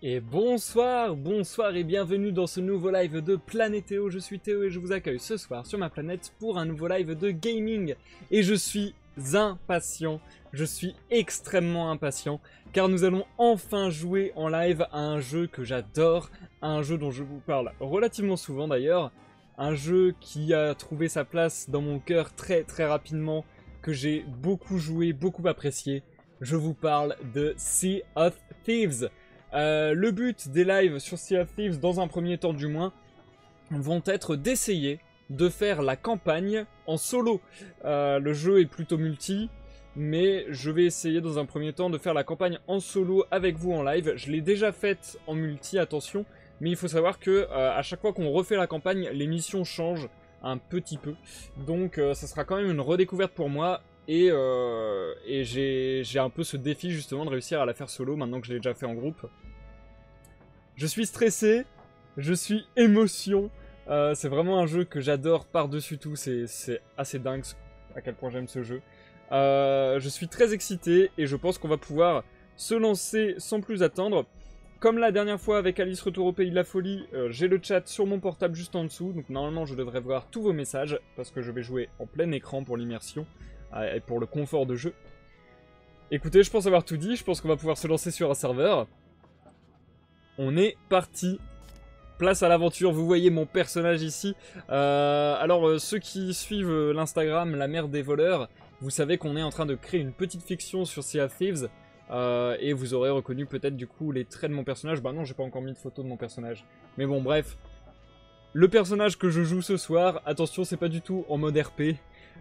Et bonsoir, bonsoir et bienvenue dans ce nouveau live de Planétéo. Je suis Théo et je vous accueille ce soir sur ma planète pour un nouveau live de gaming. Et je suis impatient, je suis extrêmement impatient car nous allons enfin jouer en live à un jeu que j'adore, un jeu dont je vous parle relativement souvent d'ailleurs, un jeu qui a trouvé sa place dans mon cœur très très rapidement, que j'ai beaucoup joué, beaucoup apprécié. Je vous parle de Sea of Thieves. Euh, le but des lives sur Sea of Thieves, dans un premier temps du moins, vont être d'essayer de faire la campagne en solo. Euh, le jeu est plutôt multi, mais je vais essayer dans un premier temps de faire la campagne en solo avec vous en live. Je l'ai déjà faite en multi, attention, mais il faut savoir que euh, à chaque fois qu'on refait la campagne, les missions changent un petit peu. Donc ça sera quand même une redécouverte pour moi. Et, et j'ai un peu ce défi justement de réussir à la faire solo maintenant que je l'ai déjà fait en groupe. Je suis stressé, je suis émotion. Euh, c'est vraiment un jeu que j'adore par-dessus tout, c'est assez dingue à quel point j'aime ce jeu. Euh, je suis très excité et je pense qu'on va pouvoir se lancer sans plus attendre. Comme la dernière fois avec Alice Retour au Pays de la Folie, euh, j'ai le chat sur mon portable juste en dessous, donc normalement je devrais voir tous vos messages, parce que je vais jouer en plein écran pour l'immersion et pour le confort de jeu. Écoutez, je pense avoir tout dit, je pense qu'on va pouvoir se lancer sur un serveur. On est parti. Place à l'aventure, vous voyez mon personnage ici. Euh, alors euh, ceux qui suivent euh, l'Instagram La Mère des Voleurs, vous savez qu'on est en train de créer une petite fiction sur Sea of Thieves. et vous aurez reconnu peut-être du coup les traits de mon personnage. Bah non, j'ai pas encore mis de photo de mon personnage. Mais bon, bref. Le personnage que je joue ce soir, attention, c'est pas du tout en mode RP.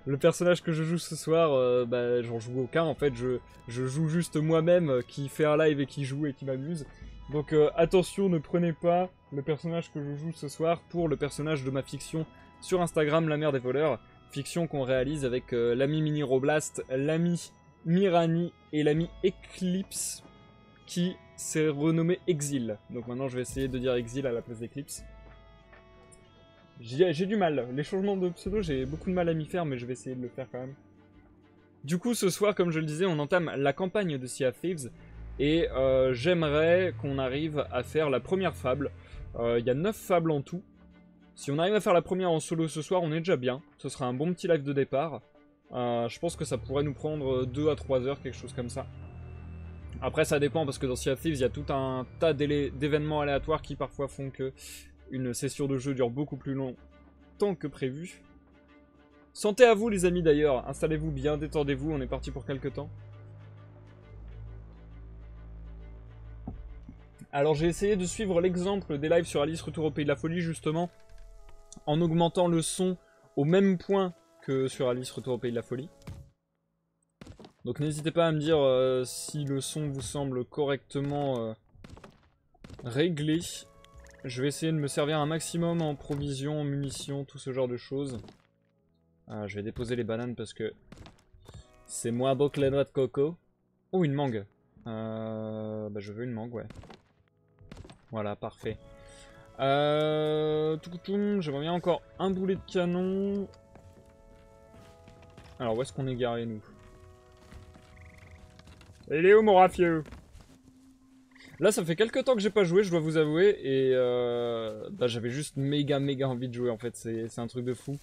Le personnage que je joue ce soir, bah j'en joue aucun en fait. Je, joue juste moi-même qui fait un live et qui joue et qui m'amuse. Donc euh, attention, ne prenez pas le personnage que je joue ce soir pour le personnage de ma fiction sur Instagram, La Mère des Voleurs. Fiction qu'on réalise avec euh, l'ami Mini Roblast, l'ami Mirani et l'ami Eclipse qui s'est renommé Exil. Donc maintenant je vais essayer de dire Exil à la place d'Eclipse. J'ai du mal. Les changements de pseudo, j'ai beaucoup de mal à m'y faire, mais je vais essayer de le faire quand même. Du coup, ce soir, comme je le disais, on entame la campagne de Sea of Thieves. Et euh, j'aimerais qu'on arrive à faire la première fable. Euh, il y a 9 fables en tout. Si on arrive à faire la première en solo ce soir, on est déjà bien. Ce sera un bon petit live de départ. Euh, je pense que ça pourrait nous prendre 2 à 3 heures, quelque chose comme ça. Après, ça dépend parce que dans Sea of Thieves, il y a tout un tas d'événements aléatoires qui parfois font que une session de jeu dure beaucoup plus longtemps que prévu. Santé à vous les amis d'ailleurs, installez-vous bien, détendez-vous, on est parti pour quelques temps. Alors j'ai essayé de suivre l'exemple des lives sur Alice Retour au Pays de la Folie justement en augmentant le son au même point que sur Alice Retour au Pays de la Folie. Donc n'hésitez pas à me dire euh, si le son vous semble correctement euh, réglé. Je vais essayer de me servir un maximum en provisions, en munitions, tout ce genre de choses. Ah, je vais déposer les bananes parce que c'est moins beau que noix de coco. Oh, une mangue. Euh, bah, je veux une mangue, ouais. Voilà, parfait. Euh... J'aimerais bien encore un boulet de canon. Alors, où est-ce qu'on est garé, nous? Il est où, mon rafieux? Là, ça fait quelques temps que j'ai pas joué, je dois vous avouer, et euh, bah, j'avais juste méga méga envie de jouer, en fait, c'est un truc de fou.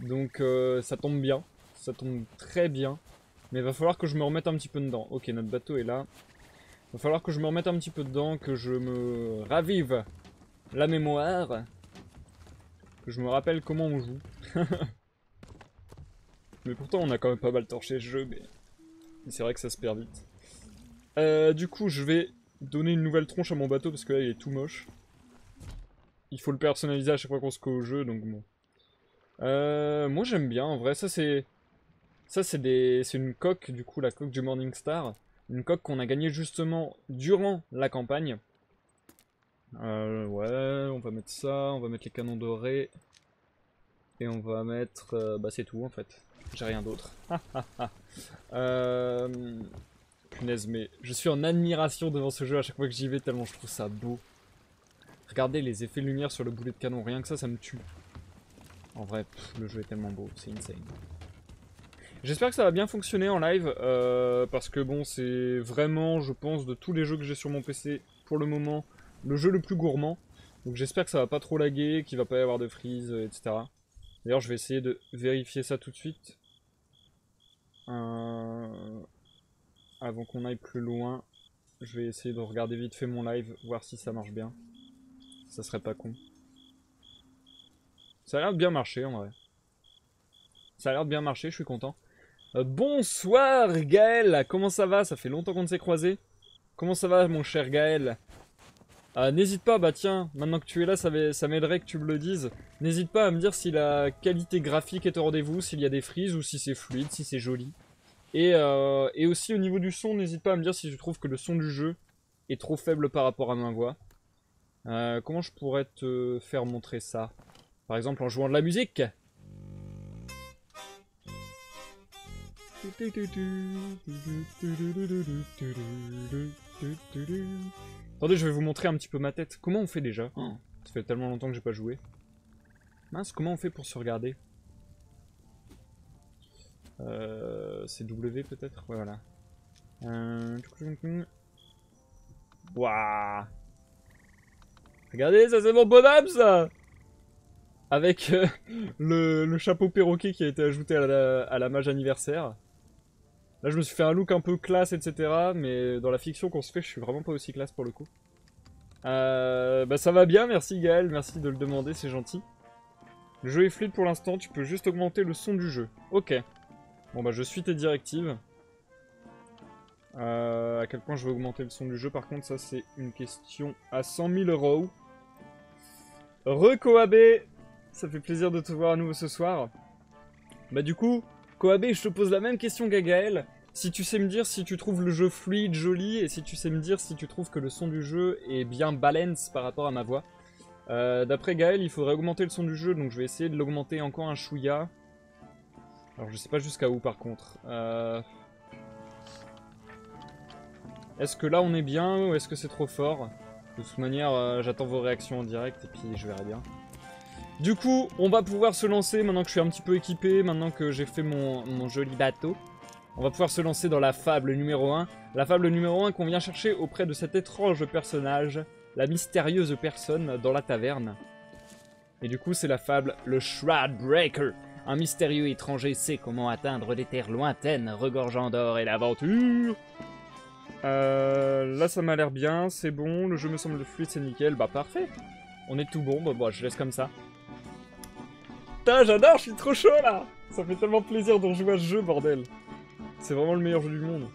Donc, euh, ça tombe bien, ça tombe très bien, mais il va falloir que je me remette un petit peu dedans. Ok, notre bateau est là. Va falloir que je me remette un petit peu dedans, que je me ravive la mémoire. Que je me rappelle comment on joue. mais pourtant on a quand même pas mal torché ce jeu, mais c'est vrai que ça se perd vite. Euh, du coup je vais donner une nouvelle tronche à mon bateau parce que là il est tout moche. Il faut le personnaliser à chaque fois qu'on se colle au jeu, donc bon. Euh, moi j'aime bien, en vrai, ça c'est... Ça c'est des... c'est une coque, du coup, la coque du Morningstar. Une coque qu'on a gagnée justement durant la campagne. Euh, ouais, on va mettre ça, on va mettre les canons dorés. Et on va mettre... Euh, bah c'est tout en fait. J'ai rien d'autre. euh, punaise, mais je suis en admiration devant ce jeu à chaque fois que j'y vais tellement je trouve ça beau. Regardez les effets de lumière sur le boulet de canon, rien que ça, ça me tue. En vrai, le jeu est tellement beau, c'est insane. J'espère que ça va bien fonctionner en live, euh, parce que bon, c'est vraiment, je pense, de tous les jeux que j'ai sur mon PC, pour le moment, le jeu le plus gourmand. Donc j'espère que ça va pas trop laguer, qu'il va pas y avoir de freeze, euh, etc. D'ailleurs, je vais essayer de vérifier ça tout de suite. Euh, avant qu'on aille plus loin, je vais essayer de regarder vite fait mon live, voir si ça marche bien. Ça serait pas con. Ça a l'air de bien marcher en vrai. Ça a l'air de bien marcher, je suis content. Euh, bonsoir Gaël, comment ça va? Ça fait longtemps qu'on ne s'est croisé. Comment ça va mon cher Gaël? Ah, N'hésite pas, bah tiens, maintenant que tu es là, ça, ça m'aiderait que tu me le dises. N'hésite pas à me dire si la qualité graphique est au rendez-vous, s'il y a des frises ou si c'est fluide, si c'est joli. Et, euh, et, aussi au niveau du son, n'hésite pas à me dire si tu trouves que le son du jeu est trop faible par rapport à ma voix. Euh, comment je pourrais te faire montrer ça? Par exemple en jouant de la musique Attendez, je vais vous montrer un petit peu ma tête. Comment on fait déjà? Oh. Ça fait tellement longtemps que j'ai pas joué. Mince, comment on fait pour se regarder? Euh, C'est W peut-être? Ouais, voilà. Euh... Waouh Regardez, ça c'est mon bonhomme ça Avec euh, le, chapeau perroquet qui a été ajouté à la, à la mage anniversaire. Là, je me suis fait un look un peu classe, etc. Mais dans la fiction qu'on se fait, je suis vraiment pas aussi classe pour le coup. Euh, bah ça va bien, merci Gaël, merci de le demander, c'est gentil. Le jeu est fluide pour l'instant, tu peux juste augmenter le son du jeu. Ok. Bon bah je suis tes directives. Euh, à quel point je vais augmenter le son du jeu, par contre, ça c'est une question à 100 000 euros. Re-Koabe Ça fait plaisir de te voir à nouveau ce soir. Bah du coup, Koabe, je te pose la même question qu'à Gaël. Si tu sais me dire si tu trouves le jeu fluide, joli, et si tu sais me dire si tu trouves que le son du jeu est bien balance par rapport à ma voix. Euh, d'après Gaël, il faudrait augmenter le son du jeu, donc je vais essayer de l'augmenter encore un chouïa. Alors je sais pas jusqu'à où par contre. Euh, est-ce que là on est bien ou est-ce que c'est trop fort? De toute manière, euh, j'attends vos réactions en direct et puis je verrai bien. Du coup, on va pouvoir se lancer maintenant que je suis un petit peu équipé, maintenant que j'ai fait mon joli bateau. On va pouvoir se lancer dans la fable numéro 1. La fable numéro 1 qu'on vient chercher auprès de cet étrange personnage, la mystérieuse personne dans la taverne. Et du coup, c'est la fable Le Shroud Breaker. Un mystérieux étranger sait comment atteindre des terres lointaines, regorgeant d'or et d'aventure. Euh, là, ça m'a l'air bien, c'est bon, le jeu me semble fluide, c'est nickel. Bah, parfait. On est tout bon, bah, bon, je laisse comme ça. Putain, j'adore, je suis trop chaud là Ça fait tellement plaisir de rejouer à ce jeu, bordel c'est vraiment le meilleur jeu du monde.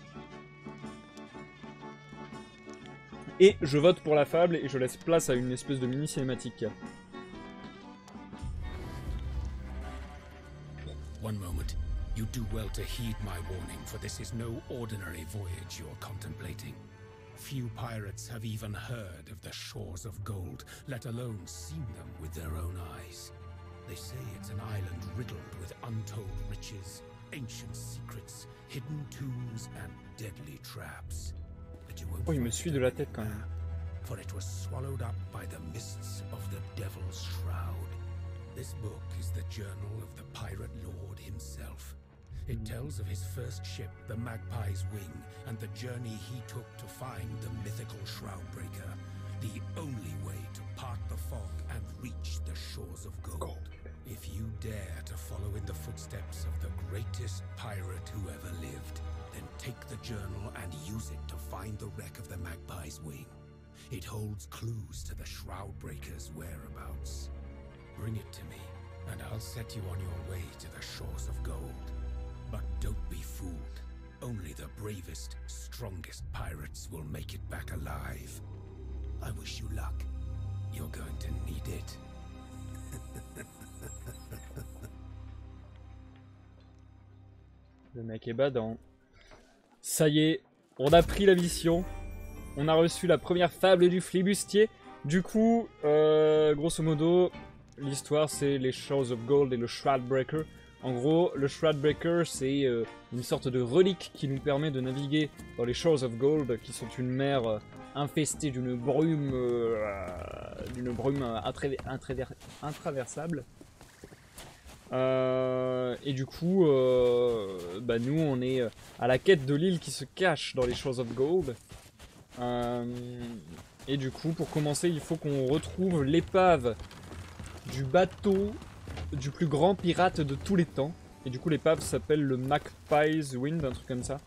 Et je vote pour la fable et je laisse place à une espèce de mini One moment. You do well to heed my warning, for this is no ordinary voyage you're contemplating. Few pirates have even heard of the shores of gold, let alone seen them with their own eyes. They say it's an island riddled with untold riches, ancient secrets, hidden tombs and deadly traps. But you won't oh, il me suit de la tête quand même. For it was swallowed up by the mists of the Devil's Shroud. This book is the journal of the pirate lord himself. It tells of his first ship, the Magpie's Wing, and the journey he took to find the mythical Shroudbreaker, the only way to part the fog and reach the shores of gold. gold. If you dare to follow in the footsteps of the greatest pirate who ever lived, then take the journal and use it to find the wreck of the Magpie's wing. It holds clues to the Shroudbreaker's whereabouts. Bring it to me, and I'll set you on your way to the shores of gold. But don't be fooled. Only the bravest, strongest pirates will make it back alive. I wish you luck. You're going to need it. Le mec est badant. Ça y est, on a pris la mission. On a reçu la première fable du flibustier. Du coup, euh, grosso modo, l'histoire c'est les Shores of Gold et le Shroudbreaker. En gros, le Shroudbreaker c'est euh, une sorte de relique qui nous permet de naviguer dans les Shores of Gold, qui sont une mer euh, infestée d'une brume, d'une brume intraversable. Euh, et du coup, euh, bah nous, on est à la quête de l'île qui se cache dans les Shores of Gold. Euh, et du coup, pour commencer, il faut qu'on retrouve l'épave du bateau du plus grand pirate de tous les temps. Et du coup, l'épave s'appelle le Magpie's Wind, un truc comme ça.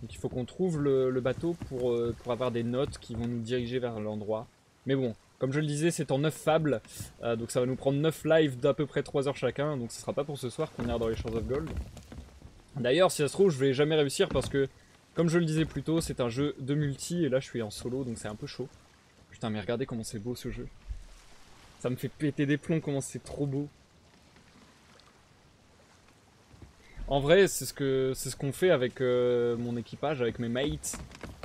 Donc il faut qu'on trouve le, bateau pour, euh, pour avoir des notes qui vont nous diriger vers l'endroit. Mais bon, comme je le disais, c'est en 9 fables. Euh, donc ça va nous prendre 9 lives d'à peu près 3 heures chacun. Donc ce sera pas pour ce soir qu'on ira dans les Shores of Gold. D'ailleurs, si ça se trouve, je vais jamais réussir parce que, comme je le disais plus tôt, c'est un jeu de multi. Et là, je suis en solo, donc c'est un peu chaud. Putain, mais regardez comment c'est beau ce jeu. Ça me fait péter des plombs, comment c'est trop beau. En vrai, c'est ce ce qu'on fait avec euh, mon équipage, avec mes mates,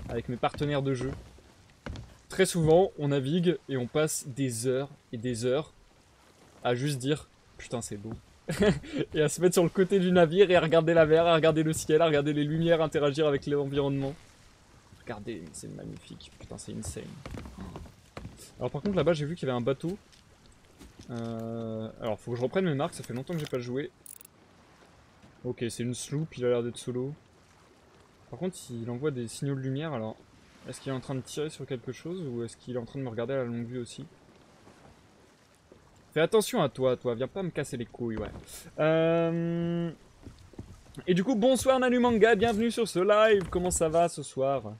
avec mes partenaires de jeu. Très souvent, on navigue et on passe des heures et des heures à juste dire putain c'est beau. et à se mettre sur le côté du navire et à regarder la mer, à regarder le ciel, à regarder les lumières interagir avec l'environnement. Regardez, c'est magnifique. Putain, c'est insane. Alors par contre là-bas j'ai vu qu'il y avait un bateau. Euh, alors faut que je reprenne mes marques, ça fait longtemps que j'ai pas joué. Ok, c'est une sloop, il a l'air d'être solo. Par contre il envoie des signaux de lumière, alors est-ce qu'il est en train de tirer sur quelque chose ou est-ce qu'il est en train de me regarder à la longue vue aussi? Fais attention à toi, toi, viens pas me casser les couilles, ouais. Euh... Et du coup, bonsoir Nanumanga, bienvenue sur ce live, comment ça va ce soir?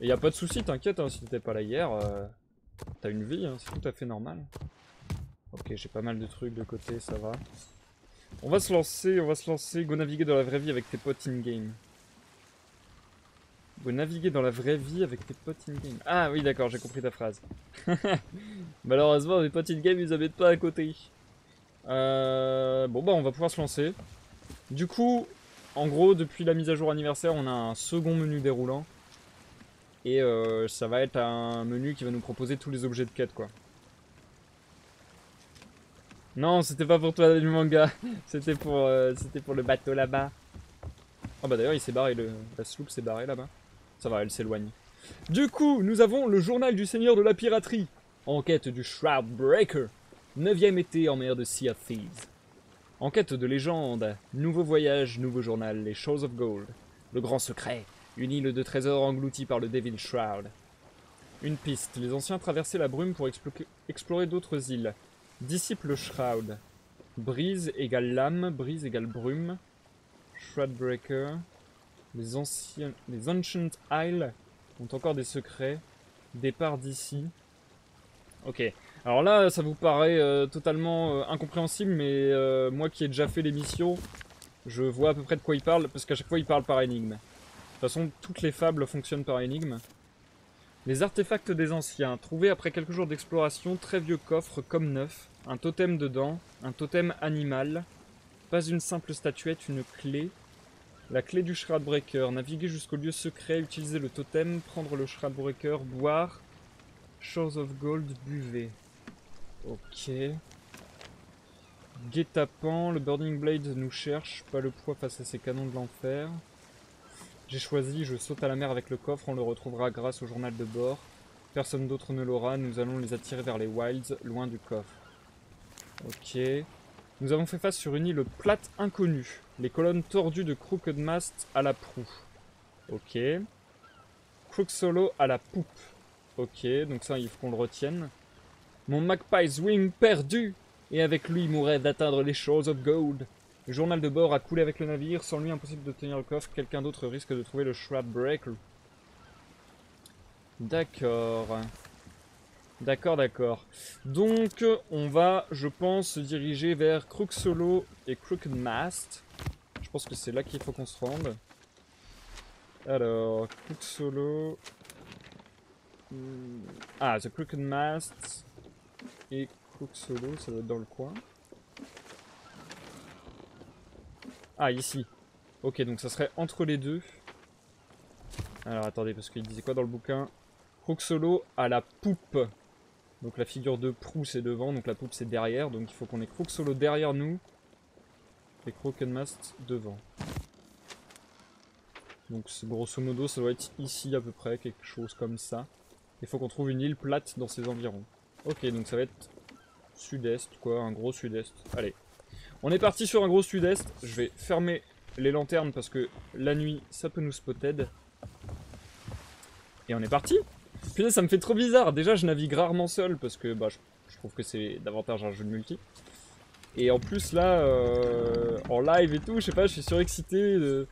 Et y a pas de souci, t'inquiète, hein, si t'étais pas là hier... Euh... T'as une vie, hein, c'est tout à fait normal. Ok, j'ai pas mal de trucs de côté, ça va. On va se lancer, on va se lancer, go naviguer dans la vraie vie avec tes potes in-game. Go naviguer dans la vraie vie avec tes potes in-game. Ah oui, d'accord, j'ai compris ta phrase. Malheureusement, mes potes in-game, ils habitent pas à côté. Euh, bon bah, on va pouvoir se lancer. Du coup, en gros, depuis la mise à jour anniversaire, on a un second menu déroulant. Et euh, ça va être un menu qui va nous proposer tous les objets de quête, quoi. Non, c'était pas pour toi du manga. C'était pour, euh, pour le bateau là-bas. Oh bah d'ailleurs, il s'est barré, le, la sloop s'est barrée là-bas. Ça va, elle s'éloigne. Du coup, nous avons le journal du seigneur de la piraterie. Enquête du Shroud Breaker. Neuvième été en mer de Sea of Thieves. Enquête de légende. Nouveau voyage, nouveau journal, les Shows of Gold. Le grand secret. Une île de trésors engloutie par le Devil Shroud. Une piste. Les anciens traversaient la brume pour explorer d'autres îles. Disciple Shroud. Brise égale lame, brise égale brume. Shroudbreaker. Les anciens. Les Ancient Isles ont encore des secrets. Départ d'ici. Ok. Alors là, ça vous paraît euh, totalement euh, incompréhensible, mais euh, moi qui ai déjà fait l'émission, je vois à peu près de quoi il parle, parce qu'à chaque fois il parle par énigme. De toute façon, toutes les fables fonctionnent par énigme. Les artefacts des anciens, trouvés après quelques jours d'exploration, très vieux coffre comme neuf, un totem dedans, un totem animal, pas une simple statuette, une clé, la clé du Shroudbreaker, naviguer jusqu'au lieu secret, utiliser le totem, prendre le Shroudbreaker, boire, Shores of Gold, buvez. Ok. Guet-apens, le Burning Blade nous cherche, pas le poids face à ces canons de l'enfer. J'ai choisi, je saute à la mer avec le coffre, on le retrouvera grâce au journal de bord. Personne d'autre ne l'aura, nous allons les attirer vers les wilds, loin du coffre. Ok. Nous avons fait face sur une île plate inconnue. Les colonnes tordues de Crooked Mast à la proue. Ok. Crook Solo à la poupe. Ok, donc ça il faut qu'on le retienne. Mon Magpie's Wing perdu Et avec lui rêve d'atteindre les Shores of Gold. Le journal de bord a coulé avec le navire. Sans lui, impossible de tenir le coffre. Quelqu'un d'autre risque de trouver le Shroud Breaker. D'accord. D'accord, d'accord. Donc, on va, je pense, se diriger vers Crook Solo et Crooked Mast. Je pense que c'est là qu'il faut qu'on se rende. Alors, Crook Solo... Hmm. Ah, The Crooked Mast et Crook Solo, ça doit être dans le coin. Ah, ici. Ok, donc ça serait entre les deux. Alors attendez, parce qu'il disait quoi dans le bouquin? Crook Solo à la poupe. Donc la figure de proue c'est devant, donc la poupe c'est derrière. Donc il faut qu'on ait Crook Solo derrière nous. Et Crooked Mast devant. Donc grosso modo ça doit être ici à peu près, quelque chose comme ça. Il faut qu'on trouve une île plate dans ses environs. Ok, donc ça va être sud-est quoi, un gros sud-est. Allez, On est parti sur un gros sud-est. Je vais fermer les lanternes parce que la nuit, ça peut nous spotted. Et on est parti Putain, ça me fait trop bizarre. Déjà, je navigue rarement seul parce que bah, je, trouve que c'est davantage un jeu de multi. Et en plus, là, euh, en live et tout, je sais pas, je suis surexcité. De...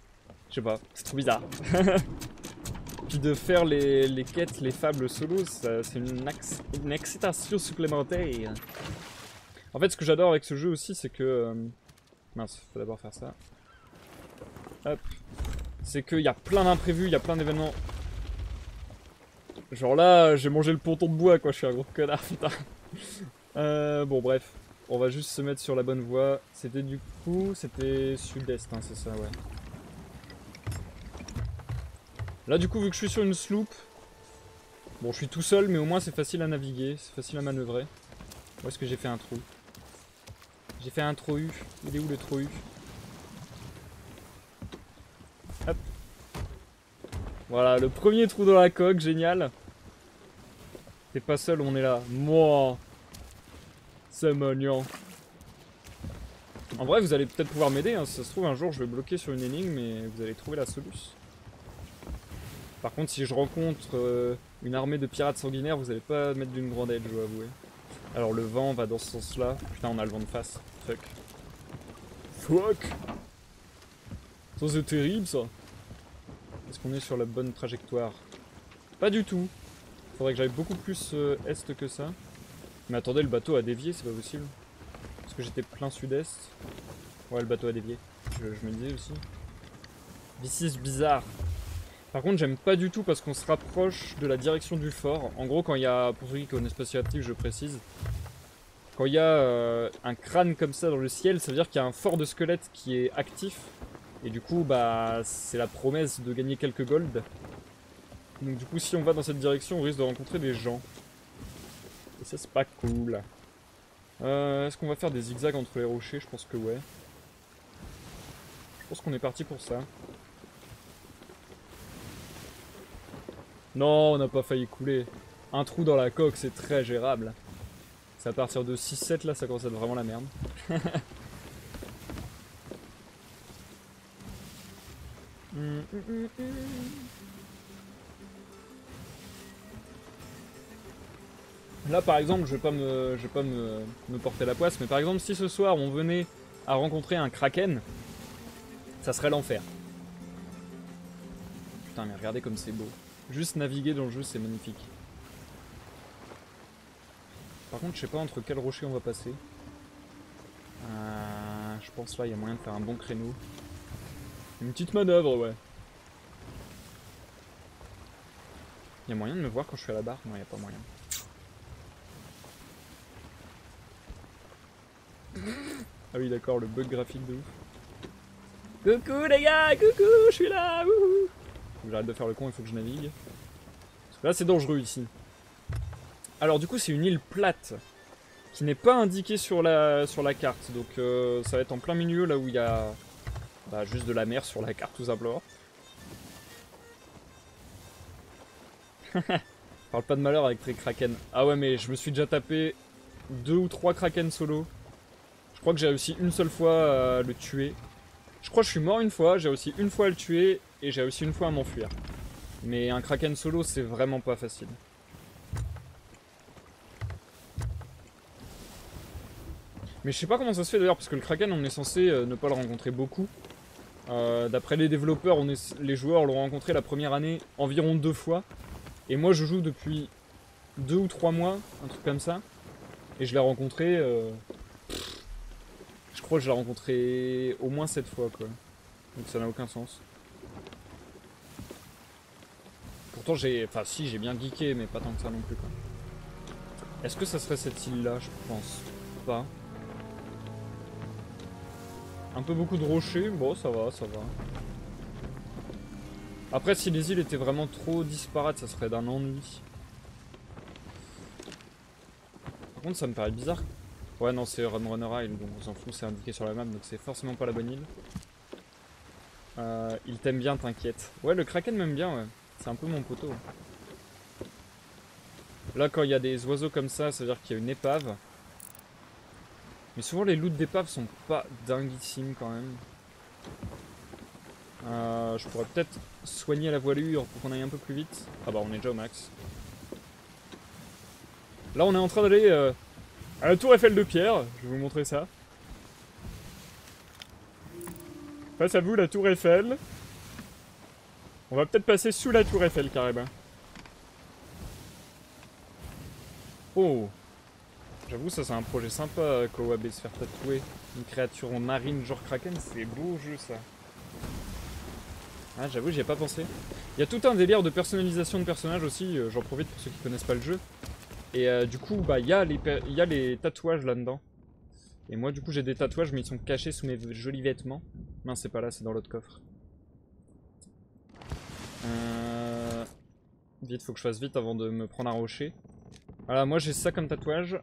Je sais pas, c'est trop bizarre. Puis de faire les, quêtes, les fables solo, c'est une excitation supplémentaire. En fait, ce que j'adore avec ce jeu aussi, c'est que... euh, Mince, faut d'abord faire ça. Hop. C'est qu'il y a plein d'imprévus, il y a plein d'événements. Genre là, j'ai mangé le ponton de bois, quoi, je suis un gros connard, putain. Euh, bon, bref. On va juste se mettre sur la bonne voie. C'était du coup, c'était sud-est, hein, c'est ça, ouais. Là, du coup, vu que je suis sur une sloop, bon, je suis tout seul, mais au moins c'est facile à naviguer, c'est facile à manœuvrer. Où est-ce que j'ai fait un trou? J'ai fait un trou U. Il est où le trou U? Hop. Voilà, le premier trou dans la coque, génial. T'es pas seul, on est là. Moi, c'est mignon. En vrai, vous allez peut-être pouvoir m'aider. Hein. Si ça se trouve, un jour, je vais bloquer sur une énigme et vous allez trouver la solution. Par contre, si je rencontre euh, une armée de pirates sanguinaires, vous allez pas mettre d'une grande aide, je dois avouer. Alors, le vent va dans ce sens-là. Putain, on a le vent de face. Fuck. Fuck Ça, c'est terrible, ça. Est-ce qu'on est sur la bonne trajectoire? Pas du tout. Faudrait que j'aille beaucoup plus euh, est que ça. Mais attendez, le bateau a dévié, c'est pas possible. Parce que j'étais plein sud-est. Ouais, le bateau a dévié. Je, me disais aussi. This is bizarre. Par contre, j'aime pas du tout parce qu'on se rapproche de la direction du fort. En gros, quand il y a, pour ceux qui connaissent Spatial Active, je précise, quand il y a euh, un crâne comme ça dans le ciel, ça veut dire qu'il y a un fort de squelette qui est actif. Et du coup, bah, c'est la promesse de gagner quelques gold. Donc du coup, si on va dans cette direction, on risque de rencontrer des gens. Et ça, c'est pas cool. Euh, Est-ce qu'on va faire des zigzags entre les rochers? Je pense que ouais. Je pense qu'on est parti pour ça. Non, on n'a pas failli couler. Un trou dans la coque, c'est très gérable. C'est à partir de 6-7 là, ça commence à être vraiment la merde. Hum, hum, hum. Là par exemple, je vais pas me, je vais pas me, me porter la poisse, mais par exemple si ce soir on venait à rencontrer un kraken, ça serait l'enfer. Putain mais regardez comme c'est beau. Juste naviguer dans le jeu c'est magnifique. Par contre je sais pas entre quel rocher on va passer. Euh, je pense là il y a moyen de faire un bon créneau. Une petite manœuvre ouais. Il y a moyen de me voir quand je suis à la barre? Non il y a pas moyen. Ah oui, d'accord, le bug graphique de ouf. Coucou les gars, coucou, je suis là, wouhou J'arrête de faire le con, il faut que je navigue. Parce que là, c'est dangereux ici. Alors, du coup, c'est une île plate qui n'est pas indiquée sur la, sur la carte. Donc, euh, ça va être en plein milieu, là où il y a bah, juste de la mer sur la carte, tout simplement. Parle pas de malheur avec tes kraken. Ah ouais, mais je me suis déjà tapé deux ou trois kraken solo. Je crois que j'ai réussi une seule fois à le tuer. Je crois que je suis mort une fois, j'ai réussi une fois à le tuer et j'ai réussi une fois à m'enfuir. Mais un kraken solo, c'est vraiment pas facile. Mais je sais pas comment ça se fait d'ailleurs, parce que le kraken, on est censé euh, ne pas le rencontrer beaucoup. Euh, D'après les développeurs, on est, les joueurs l'ont rencontré la première année environ deux fois. Et moi, je joue depuis deux ou trois mois, un truc comme ça. Et je l'ai rencontré. euh, je crois que je l'ai rencontré au moins sept fois, quoi. Donc ça n'a aucun sens. Pourtant, j'ai. Enfin, si, j'ai bien geeké, mais pas tant que ça non plus, quoi. Est-ce que ça serait cette île-là Je pense pas. Un peu beaucoup de rochers, bon, ça va, ça va. Après, si les îles étaient vraiment trop disparates, ça serait d'un ennui. Par contre, ça me paraît bizarre. Ouais, non, c'est Runrunner Isle, donc on s'en fout, c'est indiqué sur la map, donc c'est forcément pas la bonne île. Euh, il t'aime bien, t'inquiète. Ouais, le Kraken m'aime bien, ouais. C'est un peu mon poteau. Là, quand il y a des oiseaux comme ça, ça veut dire qu'il y a une épave. Mais souvent les loots d'épave sont pas dinguissimes quand même. Euh, je pourrais peut-être soigner la voilure pour qu'on aille un peu plus vite. Ah bah on est déjà au max. Là on est en train d'aller euh, à la tour Eiffel de Pierre. Je vais vous montrer ça. Face à vous la tour Eiffel. On va peut-être passer sous la tour Eiffel carrément. Oh J'avoue ça c'est un projet sympa Kowabe se faire tatouer une créature en marine genre Kraken, c'est beau jeu ça. Ah, j'avoue, j'y ai pas pensé. Il y a tout un délire de personnalisation de personnages aussi, euh, j'en profite pour ceux qui connaissent pas le jeu. Et euh, du coup, bah, il y, a les y a les tatouages là-dedans. Et moi, du coup, j'ai des tatouages, mais ils sont cachés sous mes jolis vêtements. Non, c'est pas là, c'est dans l'autre coffre. Euh... Vite, faut que je fasse vite avant de me prendre un rocher. Voilà, moi j'ai ça comme tatouage.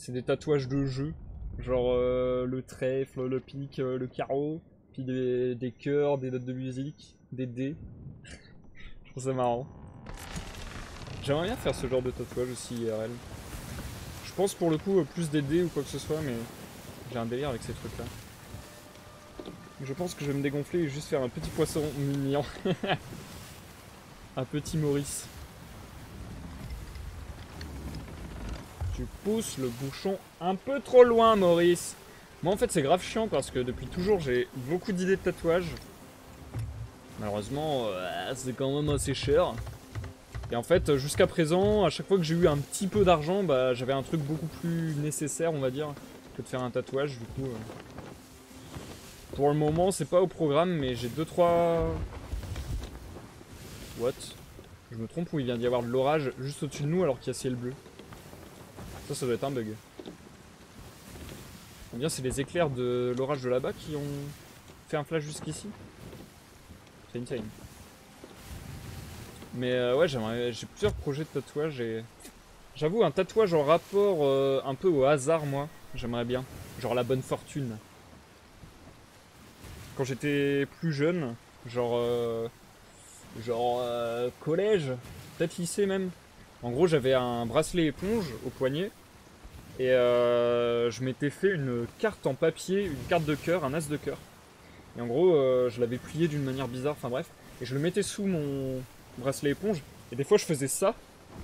C'est des tatouages de jeu. Genre euh, le trèfle, le pic, le carreau. Puis des, des des notes de musique, des dés. Je trouve ça marrant. J'aimerais bien faire ce genre de tatouage aussi IRL. Je pense pour le coup plus des dés ou quoi que ce soit, mais j'ai un délire avec ces trucs là. Je pense que je vais me dégonfler et juste faire un petit poisson mignon. un petit Maurice. Tu pousses le bouchon un peu trop loin, Maurice. Moi en fait c'est grave chiant parce que depuis toujours j'ai beaucoup d'idées de tatouages. Malheureusement euh, c'est quand même assez cher. Et en fait jusqu'à présent, à chaque fois que j'ai eu un petit peu d'argent, bah, j'avais un truc beaucoup plus nécessaire on va dire que de faire un tatouage du coup. Euh. Pour le moment c'est pas au programme mais j'ai 2-3... What? Je me trompe ou il vient d'y avoir de l'orage juste au-dessus de nous alors qu'il y a ciel bleu? Ça ça doit être un bug. Bien c'est les éclairs de l'orage de là-bas qui ont fait un flash jusqu'ici. C'est insane. Mais euh, ouais, j'ai plusieurs projets de tatouage et j'avoue un tatouage en rapport euh, un peu au hasard moi, j'aimerais bien, genre la bonne fortune. Quand j'étais plus jeune, genre euh, genre collège, peut-être lycée même. En gros, j'avais un bracelet éponge au poignet et euh, je m'étais fait une carte en papier, une carte de cœur, un as de cœur. Et en gros, euh, je l'avais plié d'une manière bizarre, enfin bref. Et je le mettais sous mon bracelet éponge. Et des fois, je faisais ça.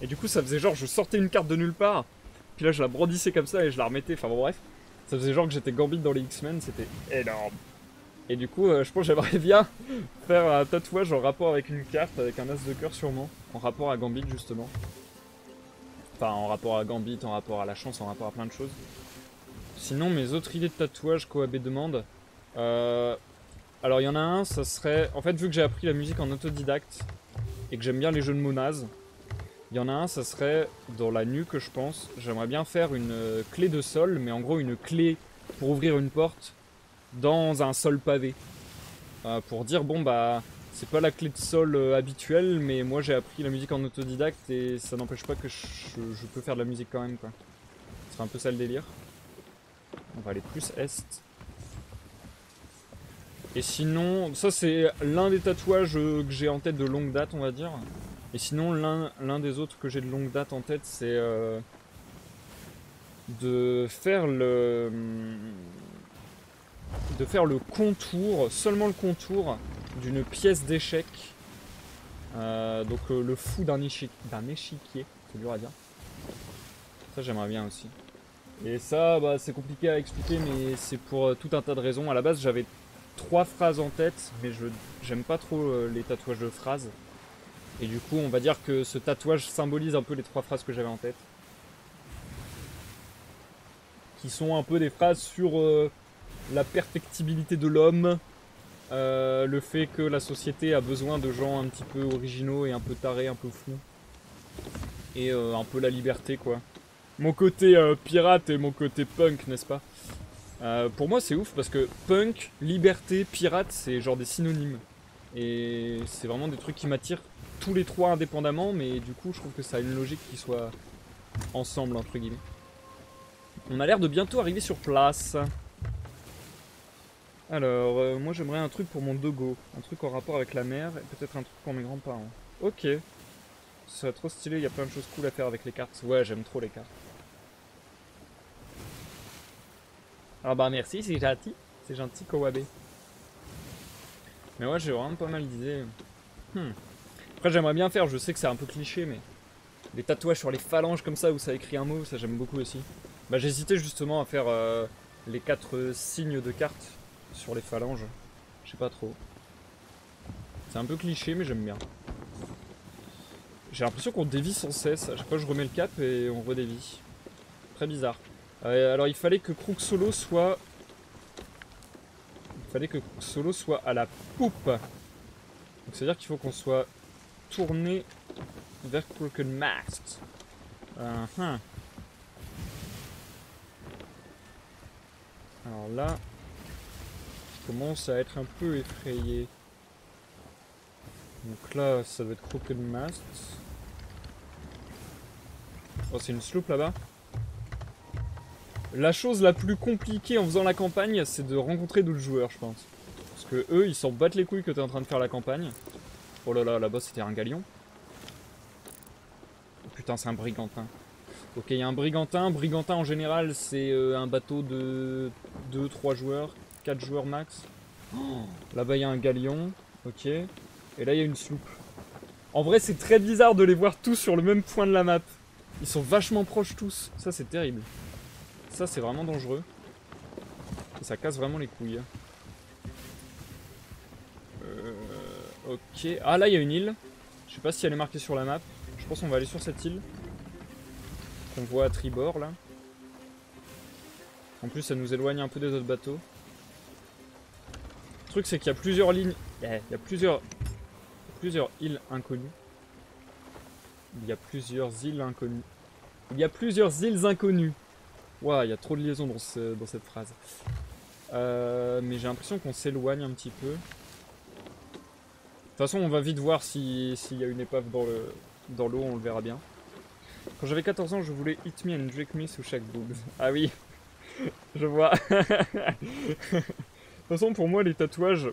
Et du coup, ça faisait genre, je sortais une carte de nulle part. Puis là, je la brandissais comme ça et je la remettais. Enfin bon, bref. Ça faisait genre que j'étais Gambit dans les X-Men. C'était énorme. Et du coup, euh, je pense que j'aimerais bien faire un tatouage en rapport avec une carte, avec un as de cœur sûrement. En rapport à Gambit, justement. Enfin, en rapport à Gambit, en rapport à la chance, en rapport à plein de choses. Sinon, mes autres idées de tatouage qu'OAB demande. Euh, alors, il y en a un, ça serait. En fait, vu que j'ai appris la musique en autodidacte et que j'aime bien les jeux de mots nazes, il y en a un, ça serait dans la nuque, je pense. J'aimerais bien faire une euh, clé de sol, mais en gros, une clé pour ouvrir une porte dans un sol pavé. Euh, pour dire, bon, bah c'est pas la clé de sol euh, habituelle, mais moi j'ai appris la musique en autodidacte et ça n'empêche pas que je, peux faire de la musique quand même quoi. C'est un peu ça le délire. On va aller plus est. Et sinon, ça c'est l'un des tatouages euh, que j'ai en tête de longue date on va dire. Et sinon l'un des autres que j'ai de longue date en tête c'est euh, de faire le de faire le contour, seulement le contour d'une pièce d'échec. Euh, donc euh, le fou d'un échiquier, c'est dur à dire. Ça j'aimerais bien aussi. Et ça bah, c'est compliqué à expliquer mais c'est pour euh, tout un tas de raisons. À la base j'avais trois phrases en tête mais je j'aime pas trop les tatouages de phrases. Et du coup on va dire que ce tatouage symbolise un peu les trois phrases que j'avais en tête. Qui sont un peu des phrases sur la perfectibilité de l'homme, euh, le fait que la société a besoin de gens un petit peu originaux et un peu tarés, un peu fous. Et euh, un peu la liberté, quoi. Mon côté euh, pirate et mon côté punk, n'est-ce pas? Pour moi, c'est ouf parce que punk, liberté, pirate, c'est genre des synonymes. Et c'est vraiment des trucs qui m'attirent tous les trois indépendamment, mais du coup, je trouve que ça a une logique qui soit ensemble, entre guillemets. On a l'air de bientôt arriver sur place. Alors, euh, moi j'aimerais un truc pour mon dogo. Un truc en rapport avec la mer et peut-être un truc pour mes grands-parents. Ok. Ce serait trop stylé, il y a plein de choses cool à faire avec les cartes. Ouais, j'aime trop les cartes. Ah bah merci, c'est gentil. C'est gentil, Kowabe. Mais ouais, j'ai vraiment pas mal d'idées. Hmm. Après, j'aimerais bien faire, je sais que c'est un peu cliché, mais... Les tatouages sur les phalanges comme ça, où ça écrit un mot, ça j'aime beaucoup aussi. Bah j'hésitais justement à faire euh, les quatre signes de cartes sur les phalanges. Je sais pas trop. C'est un peu cliché, mais j'aime bien. J'ai l'impression qu'on dévie sans cesse. À chaque fois, je remets le cap et on redévie. Très bizarre. Euh, alors, il fallait que Crook Solo soit... Il fallait que Crook Solo soit à la poupe. Donc, c'est-à-dire qu'il faut qu'on soit tourné vers Crooked Mast. Uh -huh. Alors là, commence à être un peu effrayé. Donc là, ça doit être Crooked Mast. Oh, c'est une sloop là-bas. La chose la plus compliquée en faisant la campagne, c'est de rencontrer d'autres joueurs, je pense. Parce que eux, ils s'en battent les couilles que t'es en train de faire la campagne. Oh là là, là-bas, c'était un galion. Oh putain, c'est un brigantin. Ok, il y a un brigantin. Brigantin, en général, c'est euh, un bateau de 2-3 joueurs, 4 joueurs max. Là-bas, il y a un galion. Ok. Et là, il y a une sloop. En vrai, c'est très bizarre de les voir tous sur le même point de la map. Ils sont vachement proches tous. Ça, c'est terrible. Ça, c'est vraiment dangereux. Et ça casse vraiment les couilles. Euh, ok. Ah, là, il y a une île. Je sais pas si elle est marquée sur la map. Je pense qu'on va aller sur cette île. Qu'on voit à tribord, là. En plus, ça nous éloigne un peu des autres bateaux. Le truc, c'est qu'il y a plusieurs lignes... Il y a plusieurs plusieurs îles inconnues. Il y a plusieurs îles inconnues. Il y a plusieurs îles inconnues. Waouh, il y a trop de liaisons dans, cette phrase. Euh, mais j'ai l'impression qu'on s'éloigne un petit peu. De toute façon, on va vite voir s'il y a une épave dans l'eau, dans on le verra bien. Quand j'avais 14 ans, je voulais Hit Me and Drink Me sous chaque boobs. Ah oui, je vois. de toute façon, pour moi, les tatouages...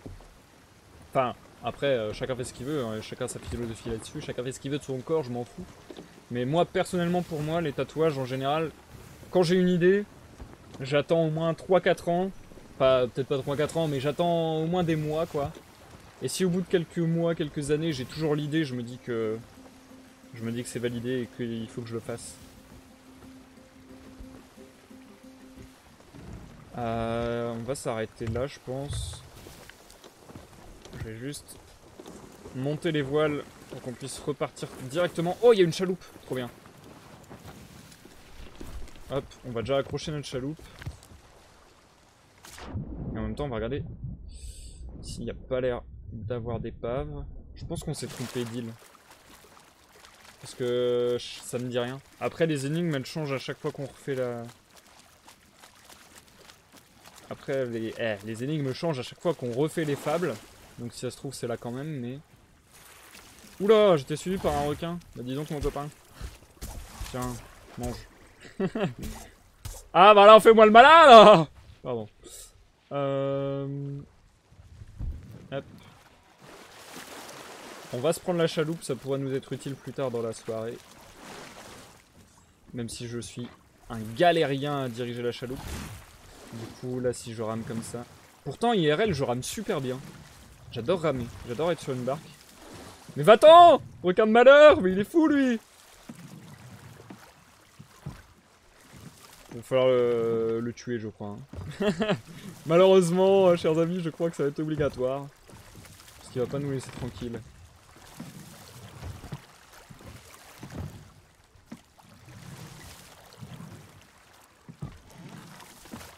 Enfin, après, euh, chacun fait ce qu'il veut, hein, chacun sa philosophie là-dessus, chacun fait ce qu'il veut de son corps, je m'en fous. Mais moi, personnellement, pour moi, les tatouages, en général, quand j'ai une idée, j'attends au moins 3-4 ans. Pas, peut-être pas 3-4 ans, mais j'attends au moins des mois, quoi. Et si au bout de quelques mois, quelques années, j'ai toujours l'idée, je me dis que... Je me dis que c'est validé et qu'il faut que je le fasse. Euh, on va s'arrêter là, je pense. Je vais juste monter les voiles pour qu'on puisse repartir directement. Oh, il y a une chaloupe Trop bien. Hop, on va déjà accrocher notre chaloupe. Et en même temps, on va regarder s'il n'y a pas l'air d'avoir d'épave. Je pense qu'on s'est trompé d'île. Parce que ça me dit rien. Après, les énigmes, elles changent à chaque fois qu'on refait la... Après, les, eh, les énigmes changent à chaque fois qu'on refait les fables. Donc si ça se trouve, c'est là quand même, mais... Oula, j'étais suivi par un requin. Bah dis donc mon copain. Tiens, mange. ah bah là, on fait moi le malin Pardon. Euh... Hop. On va se prendre la chaloupe, ça pourrait nous être utile plus tard dans la soirée. Même si je suis un galérien à diriger la chaloupe. Du coup, là, si je rame comme ça... Pourtant, IRL, je rame super bien. J'adore ramer, j'adore être sur une barque. Mais va-t'en Requin de malheur Mais il est fou, lui Il va falloir le, tuer, je crois. Hein. Malheureusement, euh, chers amis, je crois que ça va être obligatoire. Parce qu'il va pas nous laisser tranquille.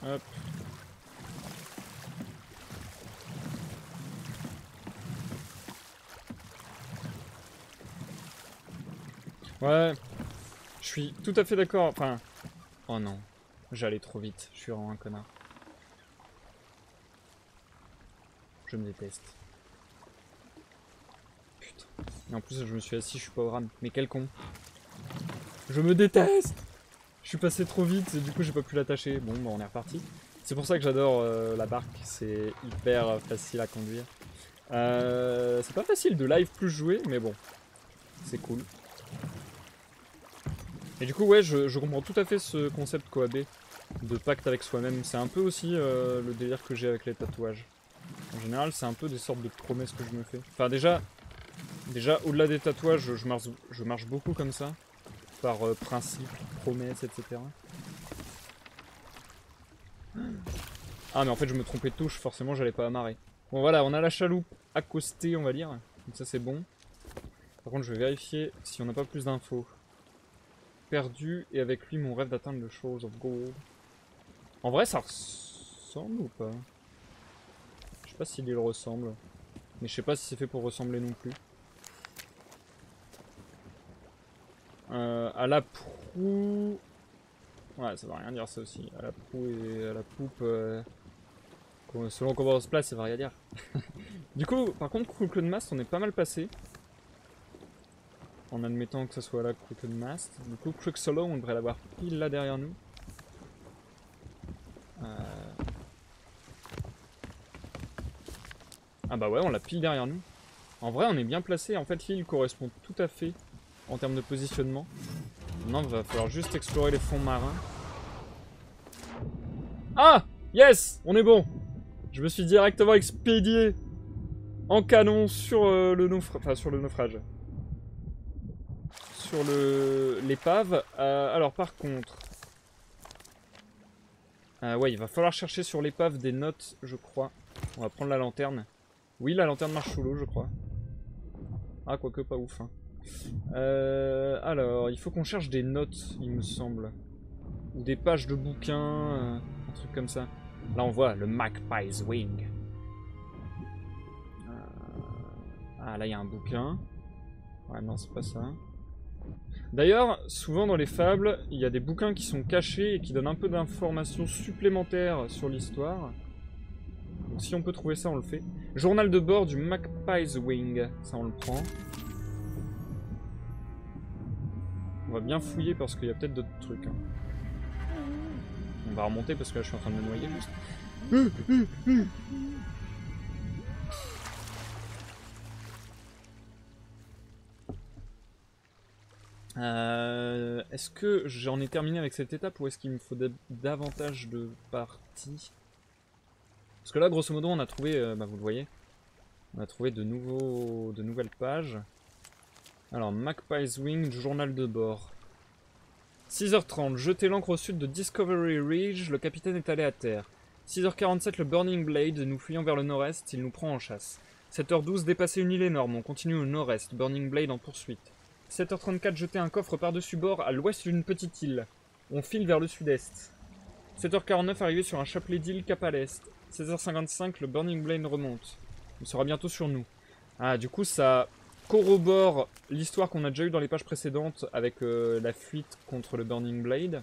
Hop. Ouais, je suis tout à fait d'accord. Enfin, oh non, j'allais trop vite. Je suis vraiment un connard. Je me déteste. Putain. Et en plus, je me suis assis, je suis pas au rame. Mais quel con. Je me déteste Je suis passé trop vite et du coup, j'ai pas pu l'attacher. Bon, bah, on est reparti. C'est pour ça que j'adore euh, la barque. C'est hyper facile à conduire. Euh, c'est pas facile de live plus jouer, mais bon. C'est cool. Et du coup, ouais, je, comprends tout à fait ce concept Koabe. de pacte avec soi-même. C'est un peu aussi euh, le délire que j'ai avec les tatouages. En général, c'est un peu des sortes de promesses que je me fais. Enfin, déjà, déjà au-delà des tatouages, je marche, je marche beaucoup comme ça. Par euh, principe, promesses, etc. Ah, mais en fait, je me trompais de touche. Forcément, j'allais pas amarrer. Bon, voilà, on a la chaloupe accostée, on va dire. Donc ça, c'est bon. Par contre, je vais vérifier si on n'a pas plus d'infos. Perdu, et avec lui, mon rêve d'atteindre le Shores of Gold. En vrai, ça ressemble ou pas? Je sais pas s'il le ressemble. Mais je sais pas si c'est fait pour ressembler non plus. Euh, à la proue... Ouais, ça va rien dire ça aussi. À la proue et à la poupe... Euh, selon comment on se place, ça va rien dire. du coup, par contre, Crooked Mast, on est pas mal passé. En admettant que ce soit là Crooked Mast. Du coup, Crook Solo, on devrait l'avoir pile là derrière nous. Euh. Ah bah ouais, on l'a pile derrière nous. En vrai, on est bien placé. En fait, l'île correspond tout à fait en termes de positionnement. Maintenant, il va falloir juste explorer les fonds marins. Ah Yes On est bon Je me suis directement expédié en canon sur, euh, le, sur le naufrage. Sur l'épave. Euh, alors, par contre, euh, ouais, il va falloir chercher sur l'épave des notes, je crois. On va prendre la lanterne. Oui, la lanterne marche sous l'eau, je crois. Ah, quoique pas ouf. Hein. Euh, alors, il faut qu'on cherche des notes, il me semble. Ou des pages de bouquins, euh, un truc comme ça. Là, on voit le Magpie's Wing. Ah, là, il y a un bouquin. Ouais, non, c'est pas ça. D'ailleurs, souvent dans les fables, il y a des bouquins qui sont cachés et qui donnent un peu d'informations supplémentaires sur l'histoire. Donc si on peut trouver ça, on le fait. Journal de bord du Magpie's Wing, ça on le prend. Va bien fouiller parce qu'il y a peut-être d'autres trucs. Hein. On va remonter parce que là je suis en train de me noyer juste. Euh, est-ce que j'en ai terminé avec cette étape ou est-ce qu'il me faut davantage de parties? Parce que là, grosso modo, on a trouvé, euh, bah, vous le voyez, on a trouvé de, nouveaux, de nouvelles pages. Alors, Magpie's Wing, journal de bord. 6h30, jeter l'ancre au sud de Discovery Ridge, le capitaine est allé à terre. 6h47, le Burning Blade, nous fuyons vers le nord-est, il nous prend en chasse. 7h12, dépasser une île énorme, on continue au nord-est, Burning Blade en poursuite. 7h34, jeter un coffre par-dessus bord à l'ouest d'une petite île. On file vers le sud-est. 7h49, arrivé sur un chapelet d'île cap à l'est. 16h55, le Burning Blade remonte. Il sera bientôt sur nous. Ah, du coup, ça corrobore l'histoire qu'on a déjà eue dans les pages précédentes avec euh, la fuite contre le Burning Blade.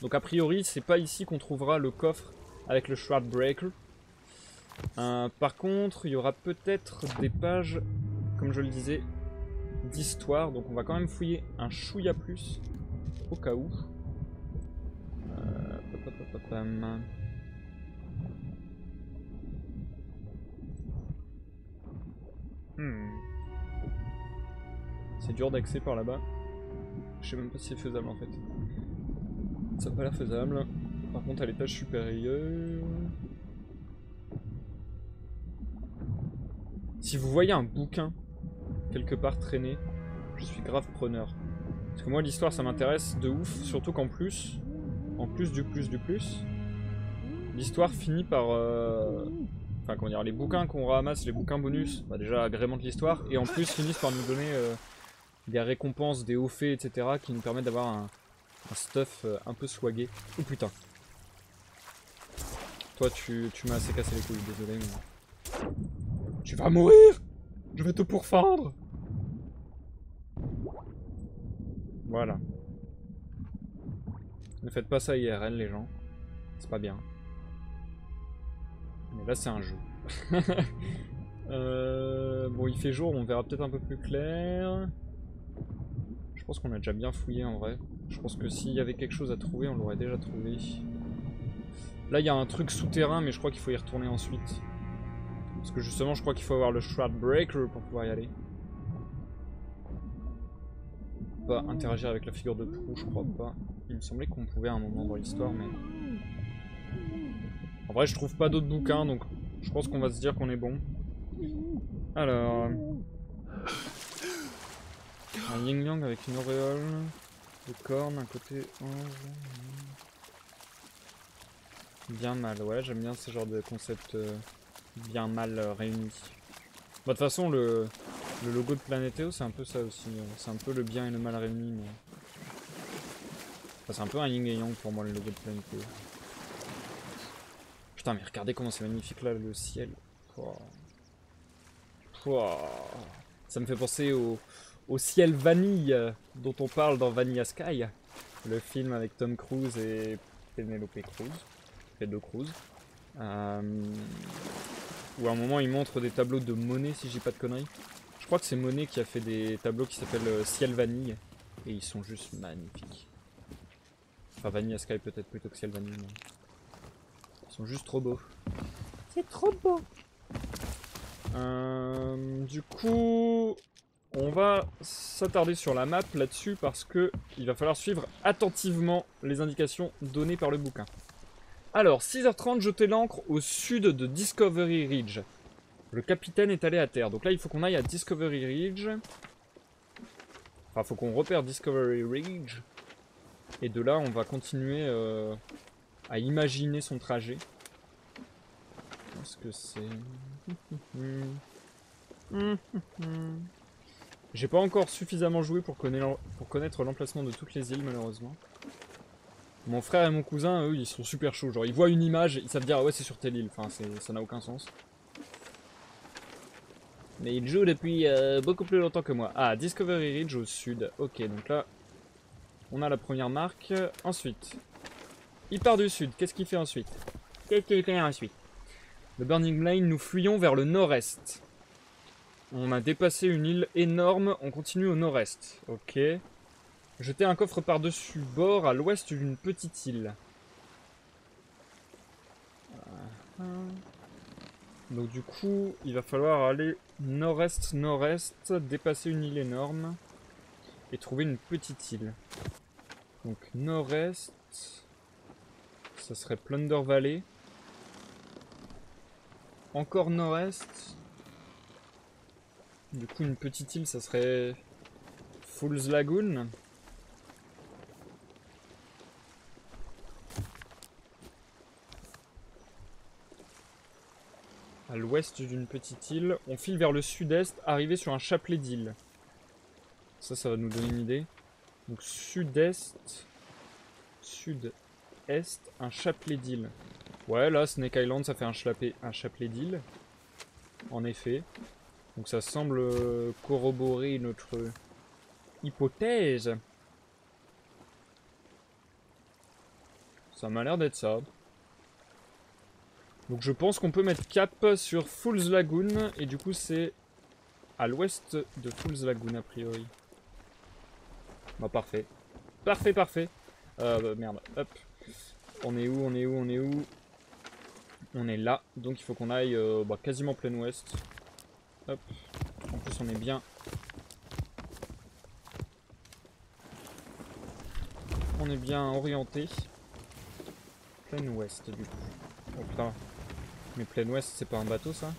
Donc a priori, c'est pas ici qu'on trouvera le coffre avec le Shroud Breaker. Euh, par contre, il y aura peut-être des pages, comme je le disais, d'histoire, donc on va quand même fouiller un chouïa plus, au cas où. Euh, hmm. C'est dur d'accès par là-bas. Je sais même pas si c'est faisable en fait. Ça n'a pas l'air faisable. Par contre à l'étage supérieur... Si vous voyez un bouquin quelque part traîner, je suis grave preneur. Parce que moi l'histoire ça m'intéresse de ouf, surtout qu'en plus, en plus du plus du plus, l'histoire finit par... Euh, enfin comment dire, les bouquins qu'on ramasse, les bouquins bonus, bah déjà agrément de l'histoire, et en plus finissent par nous donner euh, des récompenses, des hauts faits, etc. qui nous permettent d'avoir un, stuff euh, un peu swagué. Oh putain. Toi tu, tu m'as assez cassé les couilles, désolé mais... Tu vas mourir Je vais te pourfendre Voilà. Ne faites pas ça IRL les gens. C'est pas bien. Mais là c'est un jeu. Euh, bon il fait jour, on verra peut-être un peu plus clair. Pense qu'on a déjà bien fouillé en vrai. Je pense que s'il y avait quelque chose à trouver, on l'aurait déjà trouvé. Là il y a un truc souterrain mais je crois qu'il faut y retourner ensuite. Parce que justement je crois qu'il faut avoir le Shroud Breaker pour pouvoir y aller. pas interagir avec la figure de proue, je crois pas. Il me semblait qu'on pouvait à un moment dans l'histoire, mais... En vrai, je trouve pas d'autres bouquins, donc je pense qu'on va se dire qu'on est bon. Alors... Un yin yang avec une auréole de cornes, un côté Bien mal, ouais, j'aime bien ce genre de concept euh, bien mal euh, réuni. Bah, de toute façon, le, le logo de Planétéo, c'est un peu ça aussi. Euh, c'est un peu le bien et le mal réunis. Mais... C'est un peu un yin et yang pour moi, le logo de Planétéo. Putain, mais regardez comment c'est magnifique là, le ciel. Ça me fait penser au, au ciel vanille dont on parle dans Vanilla Sky, le film avec Tom Cruise et Penelope Cruz. Pedro Cruz. Euh, où à un moment il montre des tableaux de Monet si j'ai pas de conneries. Je crois que c'est Monet qui a fait des tableaux qui s'appellent euh, Ciel Vanille et ils sont juste magnifiques. Enfin Vanilla Sky peut-être plutôt que Ciel Vanille. Ils sont juste trop beaux. C'est trop beau. Euh, du coup, on va s'attarder sur la map là-dessus parce que il va falloir suivre attentivement les indications données par le bouquin. Alors, 6h30, jeter l'ancre au sud de Discovery Ridge. Le capitaine est allé à terre. Donc là, il faut qu'on aille à Discovery Ridge. Enfin, faut qu'on repère Discovery Ridge. Et de là, on va continuer euh, à imaginer son trajet. Qu'est-ce que c'est? J'ai pas encore suffisamment joué pour connaître l'emplacement de toutes les îles, malheureusement. Mon frère et mon cousin, eux, ils sont super chauds. Genre, ils voient une image, ils savent dire, ah ouais, c'est sur telle île. Enfin, ça n'a aucun sens. Mais ils jouent depuis euh, beaucoup plus longtemps que moi. Ah, Discovery Ridge au sud. Ok, donc là, on a la première marque. Ensuite, il part du sud. Qu'est-ce qu'il fait ensuite? Qu'est-ce qu'il fait ensuite? Le Burning Lane, nous fuyons vers le nord-est. On a dépassé une île énorme, on continue au nord-est. Ok. Jeter un coffre par-dessus bord à l'ouest d'une petite île. Donc du coup, il va falloir aller nord-est-nord-est, dépasser une île énorme et trouver une petite île. Donc nord-est, ça serait Plunder Valley. Encore nord-est. Du coup, une petite île, ça serait Fool's Lagoon. à l'ouest d'une petite île. On file vers le sud-est, arrivé sur un chapelet d'îles. Ça, ça va nous donner une idée. Donc sud-est, sud-est, un chapelet d'îles. Ouais, là, Snake Island, ça fait un chapelet, un chapelet d'îles. En effet. Donc ça semble euh, corroborer notre hypothèse. Ça m'a l'air d'être ça. Donc je pense qu'on peut mettre cap sur Fool's Lagoon. Et du coup c'est à l'ouest de Fool's Lagoon a priori. Bah parfait. Parfait, parfait. Euh, bah, merde, hop. On est où, on est où, on est où? On est là. Donc il faut qu'on aille euh, bah, quasiment plein ouest. Hop. En plus on est bien. On est bien orienté. Plein ouest du coup. Oh putain. Mais plein ouest, c'est pas un bateau ça?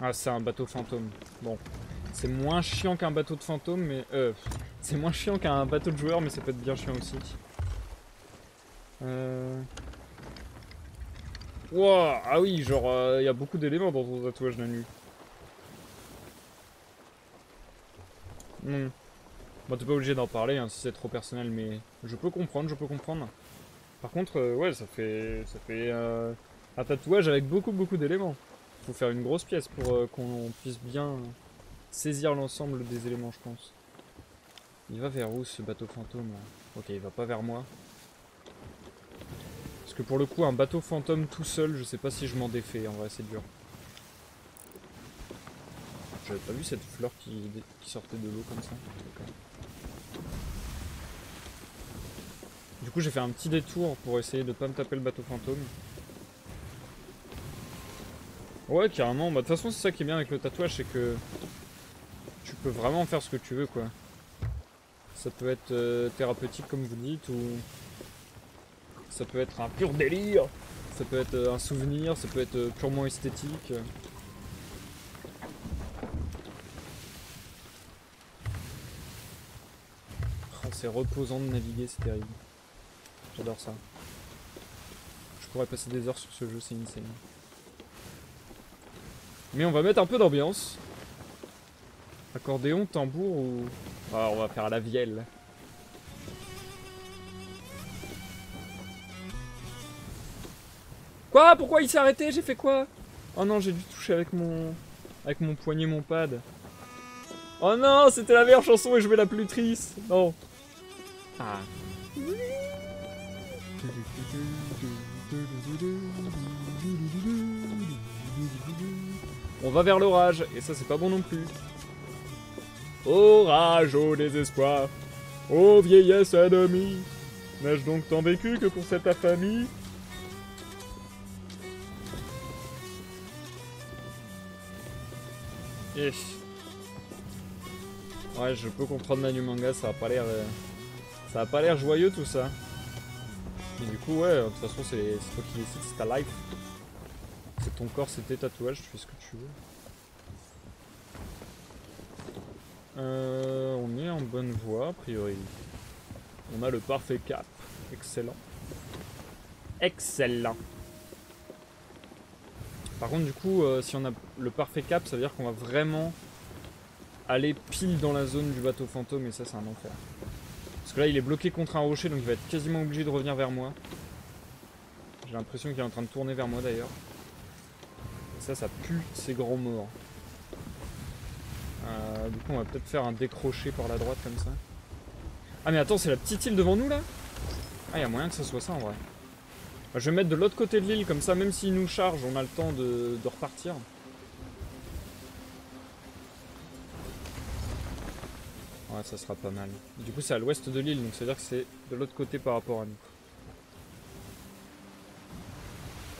Ah, c'est un bateau fantôme. Bon. C'est moins chiant qu'un bateau de fantôme, mais... Euh, c'est moins chiant qu'un bateau de joueur, mais ça peut être bien chiant aussi. Euh... Wow, ah oui, genre, il euh, y a beaucoup d'éléments dans ton tatouage de nuit. Hmm. Bon, t'es pas obligé d'en parler hein, si c'est trop personnel, mais je peux comprendre, je peux comprendre. Par contre, euh, ouais, ça fait, ça fait euh, un tatouage avec beaucoup, beaucoup d'éléments. Faut faire une grosse pièce pour qu'on puisse bien saisir l'ensemble des éléments, je pense. Il va vers où ce bateau fantôme Ok, il va pas vers moi. Parce que pour le coup, un bateau fantôme tout seul, je sais pas si je m'en défais. En vrai, c'est dur. J'avais pas vu cette fleur qui, sortait de l'eau comme ça. Du coup, j'ai fait un petit détour pour essayer de pas me taper le bateau fantôme. Ouais, carrément. Bah, de toute façon, c'est ça qui est bien avec le tatouage, c'est que tu tu peux vraiment faire ce que tu veux quoi. Ça peut être euh, thérapeutique comme vous dites ou ça peut être un pur délire. Ça peut être euh, un souvenir, ça peut être euh, purement esthétique. Oh, c'est reposant de naviguer, c'est terrible. J'adore ça. Je pourrais passer des heures sur ce jeu, c'est insane. Mais on va mettre un peu d'ambiance. Accordéon, tambour ou... Ah, on va faire la vielle. Quoi Pourquoi il s'est arrêté J'ai fait quoi Oh non, j'ai dû toucher avec mon... Avec mon poignet mon pad. Oh non, c'était la meilleure chanson et je vais la plus triste. Non. Ah. On va vers l'orage, et ça c'est pas bon non plus. Orage au désespoir, ô vieillesse ennemie, n'ai-je donc tant vécu que pour cette affamie? Ouais, je peux comprendre Manu Manga, ça a pas l'air... euh, Ça a pas l'air joyeux tout ça. Mais du coup, ouais, de toute façon, c'est c'est toi qui décides, c'est ta life. C'est ton corps, c'est tes tatouages, tu fais ce que tu veux. Euh, on est en bonne voie, a priori. On a le parfait cap. Excellent. Excellent. Par contre, du coup, euh, si on a le parfait cap, ça veut dire qu'on va vraiment aller pile dans la zone du bateau fantôme, et ça, c'est un enfer. Parce que là, il est bloqué contre un rocher, donc il va être quasiment obligé de revenir vers moi. J'ai l'impression qu'il est en train de tourner vers moi d'ailleurs. Et ça, ça pue ces grands morts. Euh, du coup, on va peut-être faire un décroché par la droite comme ça. Ah, mais attends, c'est la petite île devant nous là? Ah, il y a moyen que ça soit ça en vrai. Bah, je vais mettre de l'autre côté de l'île, comme ça, même s'il nous charge, on a le temps de, de repartir. Ouais, ça sera pas mal. Du coup, c'est à l'ouest de l'île, donc ça veut dire que c'est de l'autre côté par rapport à nous.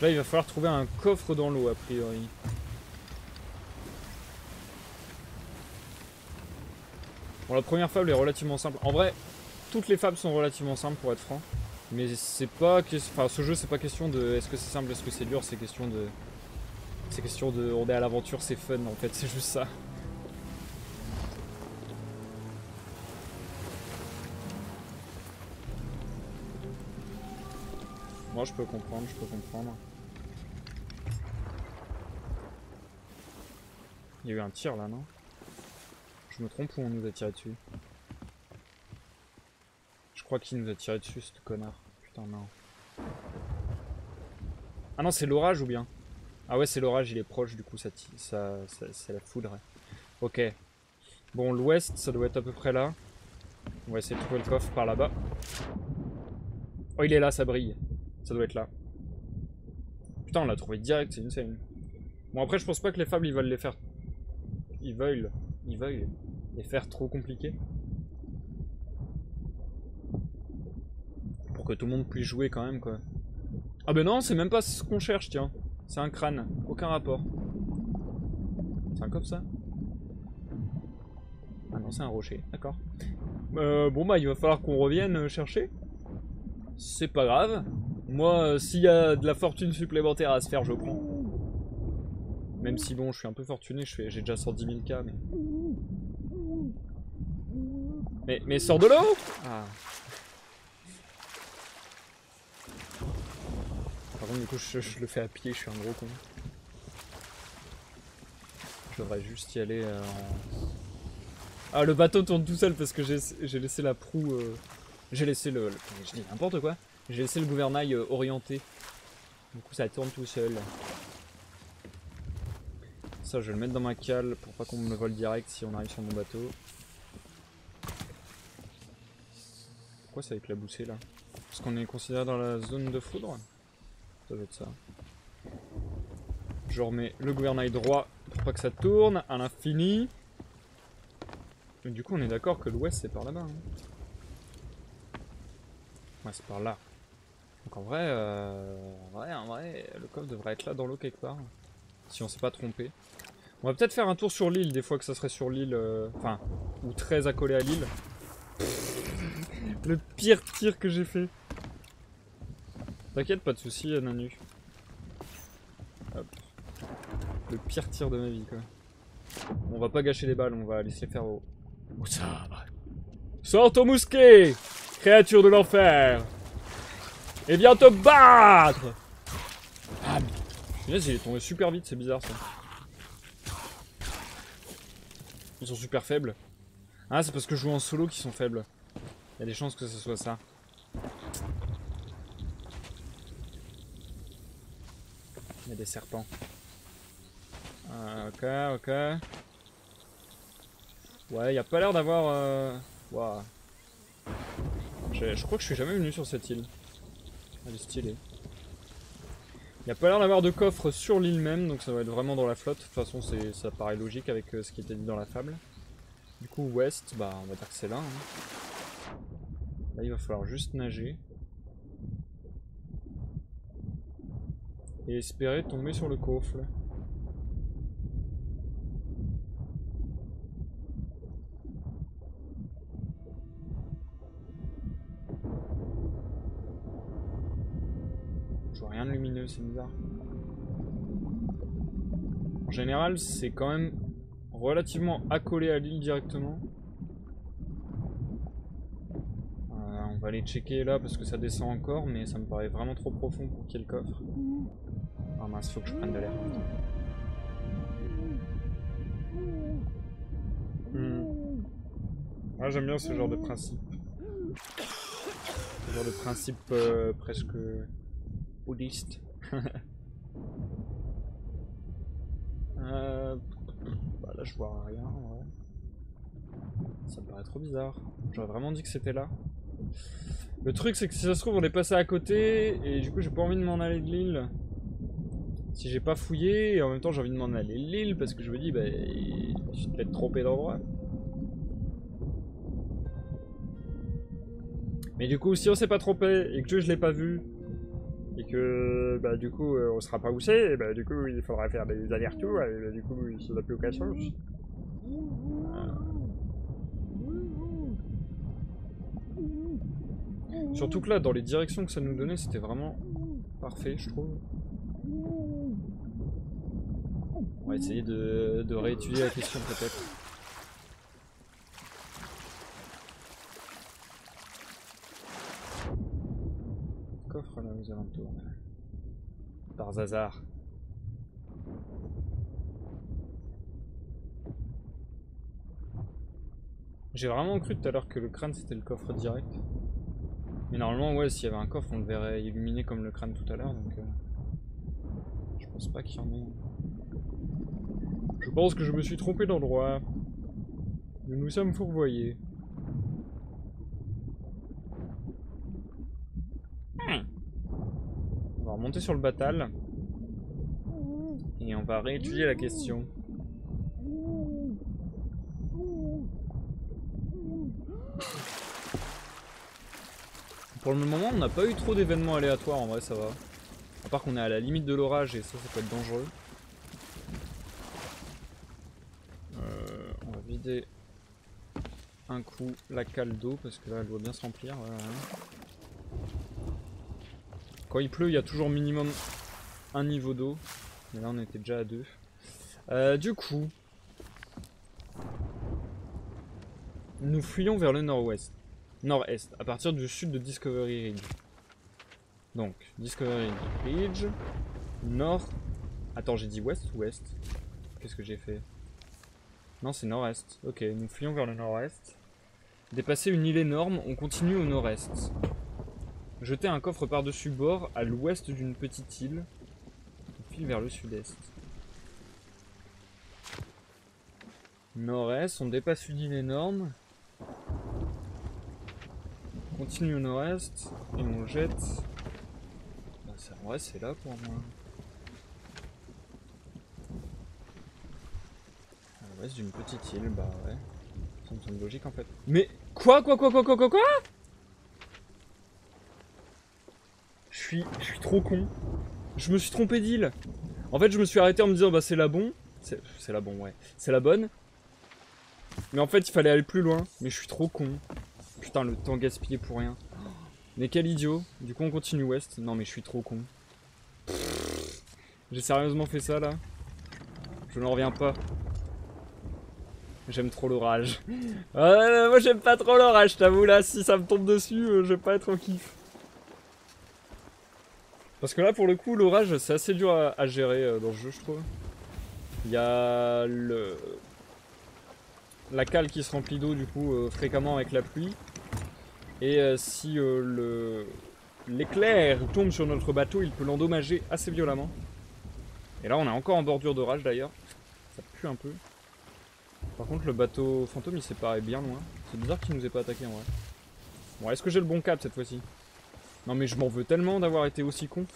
Là, il va falloir trouver un coffre dans l'eau, a priori. Bon, la première fable est relativement simple. En vrai, toutes les fables sont relativement simples, pour être franc. Mais c'est pas... que- Enfin, ce jeu, c'est pas question de... Est-ce que c'est simple, est-ce que c'est dur, c'est question de... C'est question de... On est à l'aventure, c'est fun, en fait, c'est juste ça. Moi, je peux comprendre, je peux comprendre. Il y a eu un tir là, non? Je me trompe ou on nous a tiré dessus? Je crois qu'il nous a tiré dessus, ce connard. Putain, non. Ah non, c'est l'orage ou bien? Ah ouais, c'est l'orage, il est proche, du coup, ça, ça, ça c'est la foudre. Ok. Bon, l'ouest, ça doit être à peu près là. On va essayer de trouver le coffre par là-bas. Oh, il est là, ça brille. Ça doit être là. Putain, on l'a trouvé direct, c'est insane. Bon, après, je pense pas que les fables, ils veulent les faire... Ils veulent... Ils veulent les faire trop compliqués. Que tout le monde puisse jouer quand même, quoi. Ah ben non, c'est même pas ce qu'on cherche, tiens. C'est un crâne. Aucun rapport. C'est un comme ça Ah non, c'est un rocher. D'accord. Euh, bon bah, il va falloir qu'on revienne chercher. C'est pas grave. Moi, euh, s'il y a de la fortune supplémentaire à se faire, je prends. Même si bon, je suis un peu fortuné, j'ai déjà 110 000 k, mais... Mais, mais sors de l'eau Ah. Par contre, du coup, je, le fais à pied, je suis un gros con. Je devrais juste y aller euh, en... Ah, le bateau tourne tout seul parce que j'ai laissé la proue... euh, J'ai laissé le... le- Je dis n'importe quoi. J'ai laissé le gouvernail euh, orienté. Du coup, ça tourne tout seul. Ça, je vais le mettre dans ma cale pour pas qu'on me le vole direct si on arrive sur mon bateau. Pourquoi ça a éclaboussé là? Parce qu'on est considéré dans la zone de foudre? Ça doit être ça. Je remets le gouvernail droit pour pas que ça tourne à l'infini. Du coup, on est d'accord que l'ouest c'est par là-bas. hein. Ouais, c'est par là. Donc en vrai, euh, en vrai, en vrai, le coffre devrait être là dans l'eau quelque part. Si on s'est pas trompé. On va peut-être faire un tour sur l'île, des fois que ça serait sur l'île, euh, enfin, ou très accolé à l'île. Le pire tir que j'ai fait. T'inquiète, pas de soucis, Nanu. Hop. Le pire tir de ma vie, quoi. On va pas gâcher les balles, on va laisser faire au... Ça Sors ton mousquet Créature de l'enfer Et viens te battre Ah il est tombé super vite, c'est bizarre ça. Ils sont super faibles. Ah, c'est parce que je joue en solo qu'ils sont faibles. Il y a des chances que ce soit ça. Il y a des serpents. Ah, ok, ok. Ouais, il a pas l'air d'avoir... Euh... Je, crois que je suis jamais venu sur cette île. Elle est stylée. Il a pas l'air d'avoir de coffre sur l'île même, donc ça va être vraiment dans la flotte. De toute façon, ça paraît logique avec euh, ce qui était dit dans la fable. Du coup, ouest, bah on va dire que c'est là. Hein. Là, il va falloir juste nager. Et espérer tomber sur le coffre. rien de lumineux, c'est bizarre. En général, c'est quand même relativement accolé à l'île directement. Euh, on va aller checker là parce que ça descend encore, mais ça me paraît vraiment trop profond pour qu'il y ait le coffre. Ah mince, faut que je prenne de l'air. Hmm. Ah, j'aime bien ce genre de principe. Ce genre de principe euh, presque bouddhiste. euh, bah là je vois rien. Ça me paraît trop bizarre. J'aurais vraiment dit que c'était là. Le truc c'est que si ça se trouve on est passé à côté et du coup j'ai pas envie de m'en aller de l'île. Si j'ai pas fouillé et en même temps j'ai envie de m'en aller l'île parce que je me dis bah je suis peut-être trompé d'endroit. Mais du coup si on s'est pas trompé et que je l'ai pas vu et que bah, du coup euh, on sera pas où c'est, bah, du coup il faudra faire des allers-retours, et bah, du coup ça n'a plus aucun sens. Surtout que là, dans les directions que ça nous donnait, c'était vraiment parfait, je trouve. Va essayer de, de réétudier la question peut-être. coffre là aux alentours. Par hasard. J'ai vraiment cru tout à l'heure que le crâne c'était le coffre direct. Mais normalement ouais s'il y avait un coffre on le verrait illuminé comme le crâne tout à l'heure donc euh, je pense pas qu'il y en ait. Je pense que je me suis trompé d'endroit. Nous nous sommes fourvoyés. va remonter sur le batal. Et on va réétudier la question. Pour le moment, on n'a pas eu trop d'événements aléatoires, en vrai, ça va. À part qu'on est à la limite de l'orage et ça, ça peut être dangereux. Euh, on va un coup la cale d'eau parce que là, elle doit bien se remplir. Quand il pleut, il y a toujours minimum un niveau d'eau. Mais là, on était déjà à deux. Euh, du coup, nous fuyons vers le nord-ouest. Nord-est, à partir du sud de Discovery Ridge. Donc, Discovery Ridge, nord... Attends, j'ai dit ouest ou ouest Qu'est-ce que j'ai fait? Non, c'est nord-est. Ok, nous fuyons vers le nord-est. Dépasser une île énorme, on continue au nord-est. Jeter un coffre par-dessus bord à l'ouest d'une petite île. On file vers le sud-est. Nord-est, on dépasse une île énorme. On continue au nord-est et on jette. Bah, ouais, c'est là pour moi. D'une petite île, bah ouais. Ça me semble logique en fait. Mais quoi, quoi, quoi, quoi, quoi, quoi, quoi? Je suis, je suis trop con. Je me suis trompé d'île. En fait, je me suis arrêté en me disant, bah c'est là bon. C'est c'est la bonne, ouais. C'est la bonne. Mais en fait, il fallait aller plus loin. Mais je suis trop con. Putain, le temps gaspillé pour rien. Mais quel idiot. Du coup, on continue ouest. Non, mais je suis trop con. J'ai sérieusement fait ça, là? Je n'en reviens pas. J'aime trop l'orage. Ah, moi, j'aime pas trop l'orage, t'avoue, là. Si ça me tombe dessus, euh, je vais pas être en kiff. Parce que là, pour le coup, l'orage, c'est assez dur à, gérer euh, dans le jeu, je trouve. Il y a le... la cale qui se remplit d'eau, du coup, euh, fréquemment avec la pluie. Et euh, si euh, le l'éclair tombe sur notre bateau, il peut l'endommager assez violemment. Et là, on est encore en bordure d'orage, d'ailleurs. Ça pue un peu. Par contre, le bateau fantôme, il s'est paré bien loin. C'est bizarre qu'il nous ait pas attaqué, en vrai. Bon, est-ce que j'ai le bon cap, cette fois-ci? Non, mais je m'en veux tellement d'avoir été aussi con.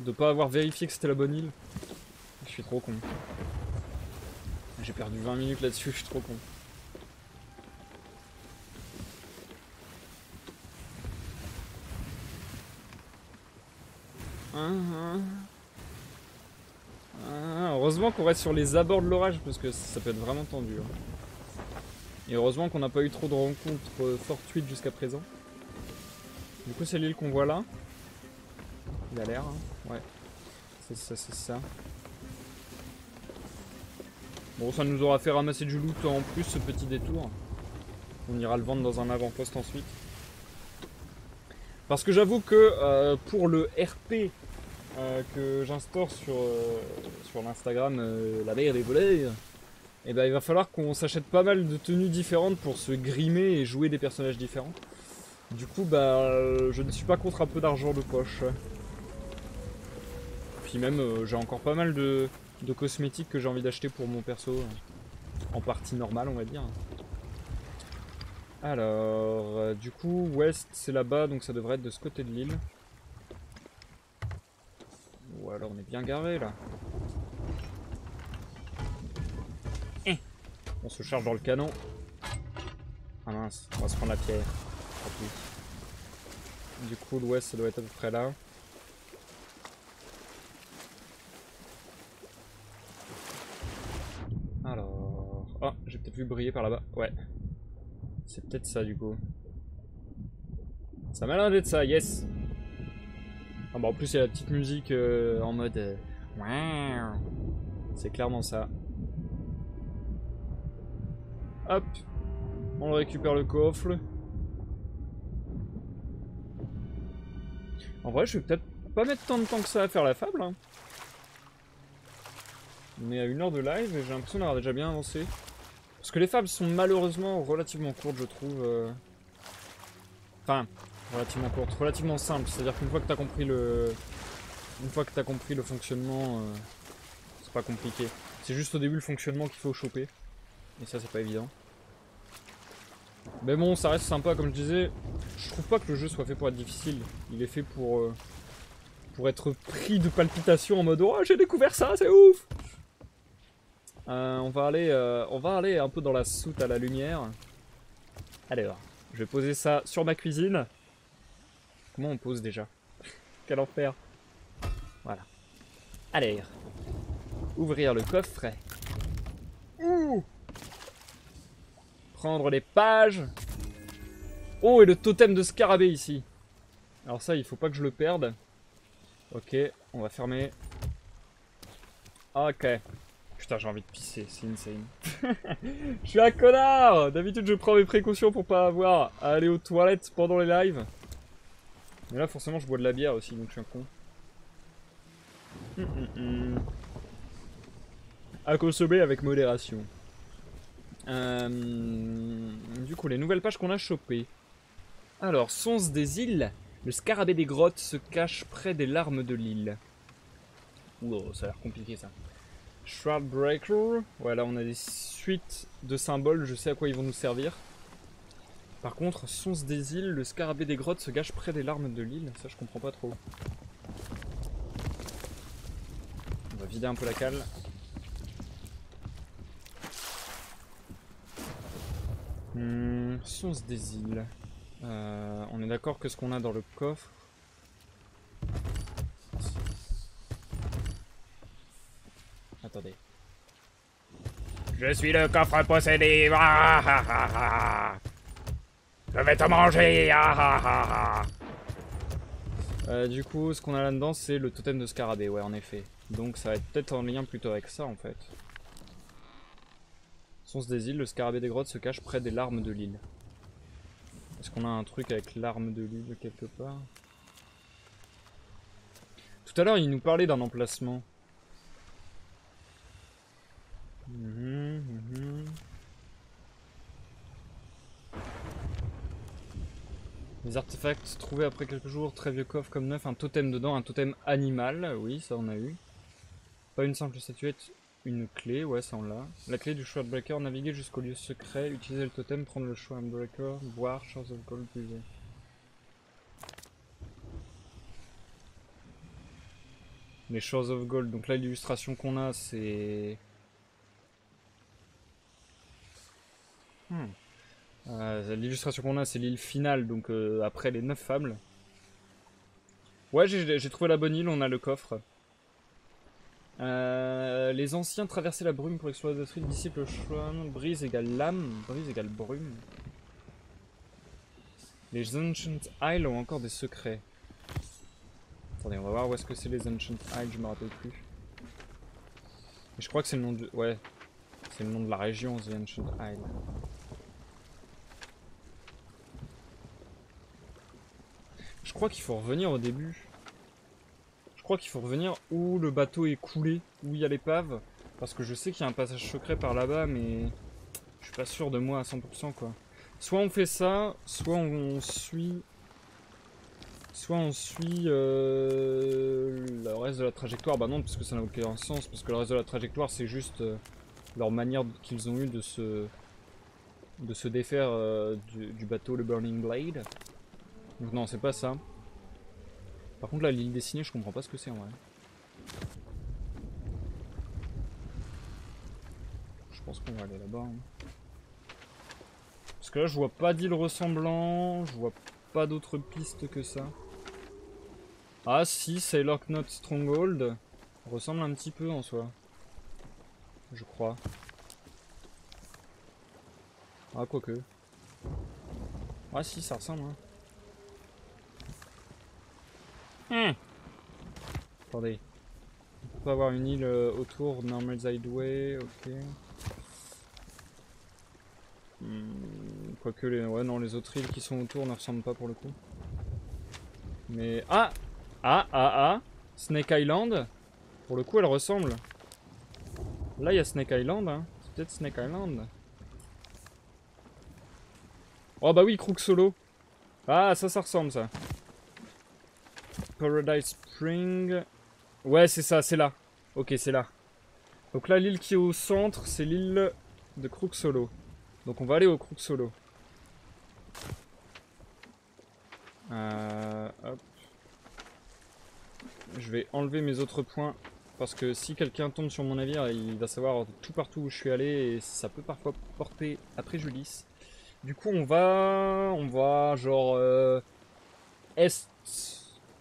De pas avoir vérifié que c'était la bonne île. Je suis trop con. J'ai perdu 20 minutes là-dessus, je suis trop con. Ah, ah. Ah, heureusement qu'on reste sur les abords de l'orage parce que ça peut être vraiment tendu. hein. Et heureusement qu'on n'a pas eu trop de rencontres euh, fortuites jusqu'à présent. Du coup, c'est l'île qu'on voit là. Il a l'air, hein. ouais. C'est ça, c'est ça. Bon, ça nous aura fait ramasser du loot en plus ce petit détour. On ira le vendre dans un avant-poste ensuite. Parce que j'avoue que euh, pour le RP euh, que j'instaure sur, euh, sur l'Instagram euh, La Mer des voleurs, et ben il va falloir qu'on s'achète pas mal de tenues différentes pour se grimer et jouer des personnages différents. Du coup, bah, je ne suis pas contre un peu d'argent de poche. Puis même, j'ai encore pas mal de, de cosmétiques que j'ai envie d'acheter pour mon perso. en partie normale, on va dire. Alors, du coup, ouest c'est là-bas, donc ça devrait être de ce côté de l'île. Ou alors on est bien garé là. Eh. On se charge dans le canon. Ah mince, on va se prendre la pierre. Du coup, l'ouest ça doit être à peu près là. Alors. Ah, j'ai peut-être vu briller par là-bas. Ouais. C'est peut-être ça du coup. Ça m'a l'air d'être ça, yes! Ah bah en plus il y a la petite musique euh, en mode... euh. C'est clairement ça. Hop On récupère le coffre. En vrai je vais peut-être pas mettre tant de temps que ça à faire la fable. hein. On est à une heure de live et j'ai l'impression d'avoir déjà bien avancé. Parce que les fables sont malheureusement relativement courtes je trouve. euh. Enfin, relativement courtes, relativement simples. C'est-à-dire qu'une fois que t'as compris le... Une fois que t'as compris le fonctionnement, euh, c'est pas compliqué. C'est juste au début le fonctionnement qu'il faut choper. Et ça c'est pas évident. Mais bon, ça reste sympa comme je disais. Je trouve pas que le jeu soit fait pour être difficile. Il est fait pour... euh, pour être pris de palpitations en mode Oh j'ai découvert ça, c'est ouf Euh, on, va aller, on va aller un peu dans la soute à la lumière. Alors, je vais poser ça sur ma cuisine. Comment on pose déjà? Quel enfer Voilà. Allez. Ouvrir le coffret. Ouh Prendre les pages. Oh, et le totem de scarabée ici. Alors ça, il faut pas que je le perde. Ok, on va fermer. Ok. Putain, j'ai envie de pisser, c'est insane. je suis un connard D'habitude, je prends mes précautions pour pas avoir à aller aux toilettes pendant les lives. Mais là, forcément, je bois de la bière aussi, donc je suis un con. Hum, hum, hum. À consommer avec modération. Euh, du coup, les nouvelles pages qu'on a chopées. Alors, Sons des îles. Le scarabée des grottes se cache près des larmes de l'île. Ouh, ça a l'air compliqué ça. Shroud Breaker. Voilà, on a des suites de symboles, je sais à quoi ils vont nous servir. Par contre, Sons des îles, le scarabée des grottes se cache près des larmes de l'île. Ça, je comprends pas trop. On va vider un peu la cale. Hmm, Sons des îles. Euh, on est d'accord que ce qu'on a dans le coffre. Attendez. Je suis le coffre possédé. Ah, ah, ah, ah. Je vais te manger. Ah, ah, ah, ah. Euh, du coup, ce qu'on a là-dedans, c'est le totem de scarabée, ouais, en effet. Donc ça va être peut-être en lien plutôt avec ça, en fait. Source des îles, le scarabée des grottes se cache près des larmes de l'île. Est-ce qu'on a un truc avec l'arme de l'île quelque part? Tout à l'heure, il nous parlait d'un emplacement. Mhm, mhm. Les artefacts trouvés après quelques jours, très vieux coffre comme neuf, un totem dedans, un totem animal, oui, ça on a eu. Pas une simple statuette, une clé, ouais, ça on l'a. La clé du Shroudbreaker, naviguer jusqu'au lieu secret, utiliser le totem, prendre le Shroudbreaker, boire, Chance of Gold, puiser. Les Shores of Gold, donc là l'illustration qu'on a c'est... Hmm. Euh, L'illustration qu'on a c'est l'île finale, donc euh, après les 9 fables. Ouais j'ai trouvé la bonne île, on a le coffre. Euh, les anciens traversaient la brume pour explorer d'autres îles. Disciple Schwan, brise égale lame, brise égale brume. Les Ancient Isles ont encore des secrets. Attendez, on va voir où est-ce que c'est les Ancient Isles, je me rappelle plus. Mais je crois que c'est le nom de... Ouais, c'est le nom de la région, The Ancient Isles. Je crois qu'il faut revenir au début. Je crois qu'il faut revenir où le bateau est coulé, où il y a l'épave. Parce que je sais qu'il y a un passage secret par là-bas, mais je suis pas sûr de moi à 100% quoi. Soit on fait ça, soit on, suit... Soit on suit euh, le reste de la trajectoire. Bah non, parce que ça n'a aucun sens. Parce que le reste de la trajectoire, c'est juste euh, leur manière qu'ils ont eu de se, de se défaire euh, du, du bateau, le Burning Blade. Donc non, c'est pas ça. Par contre, là, l'île dessinée, je comprends pas ce que c'est en vrai. Je pense qu'on va aller là-bas. Hein. Parce que là, je vois pas d'île ressemblant, je vois pas d'autres pistes que ça. Ah si, Sailor Knot Stronghold ressemble un petit peu en soi. Je crois. Ah, quoique. Ah si, ça ressemble. Hein. Hmm. Attendez. On peut avoir une île euh, autour, Normal Sideway, ok. Hmm, quoique les... Ouais non, les autres îles qui sont autour ne ressemblent pas pour le coup. Mais... Ah Ah, ah, ah Snake Island Pour le coup, elle ressemble. Là, il y a Snake Island, hein. C'est peut-être Snake Island. Oh bah oui, Crook Solo. Ah, ça, ça ressemble, ça. Paradise Spring. Ouais, c'est ça, c'est là. Ok, c'est là. Donc là, l'île qui est au centre, c'est l'île de Crook Solo. Donc on va aller au Crook Solo. Euh. Je vais enlever mes autres points. Parce que si quelqu'un tombe sur mon navire, il va savoir tout partout où je suis allé. Et ça peut parfois porter à préjudice. Du coup, on va... On va genre... Euh, est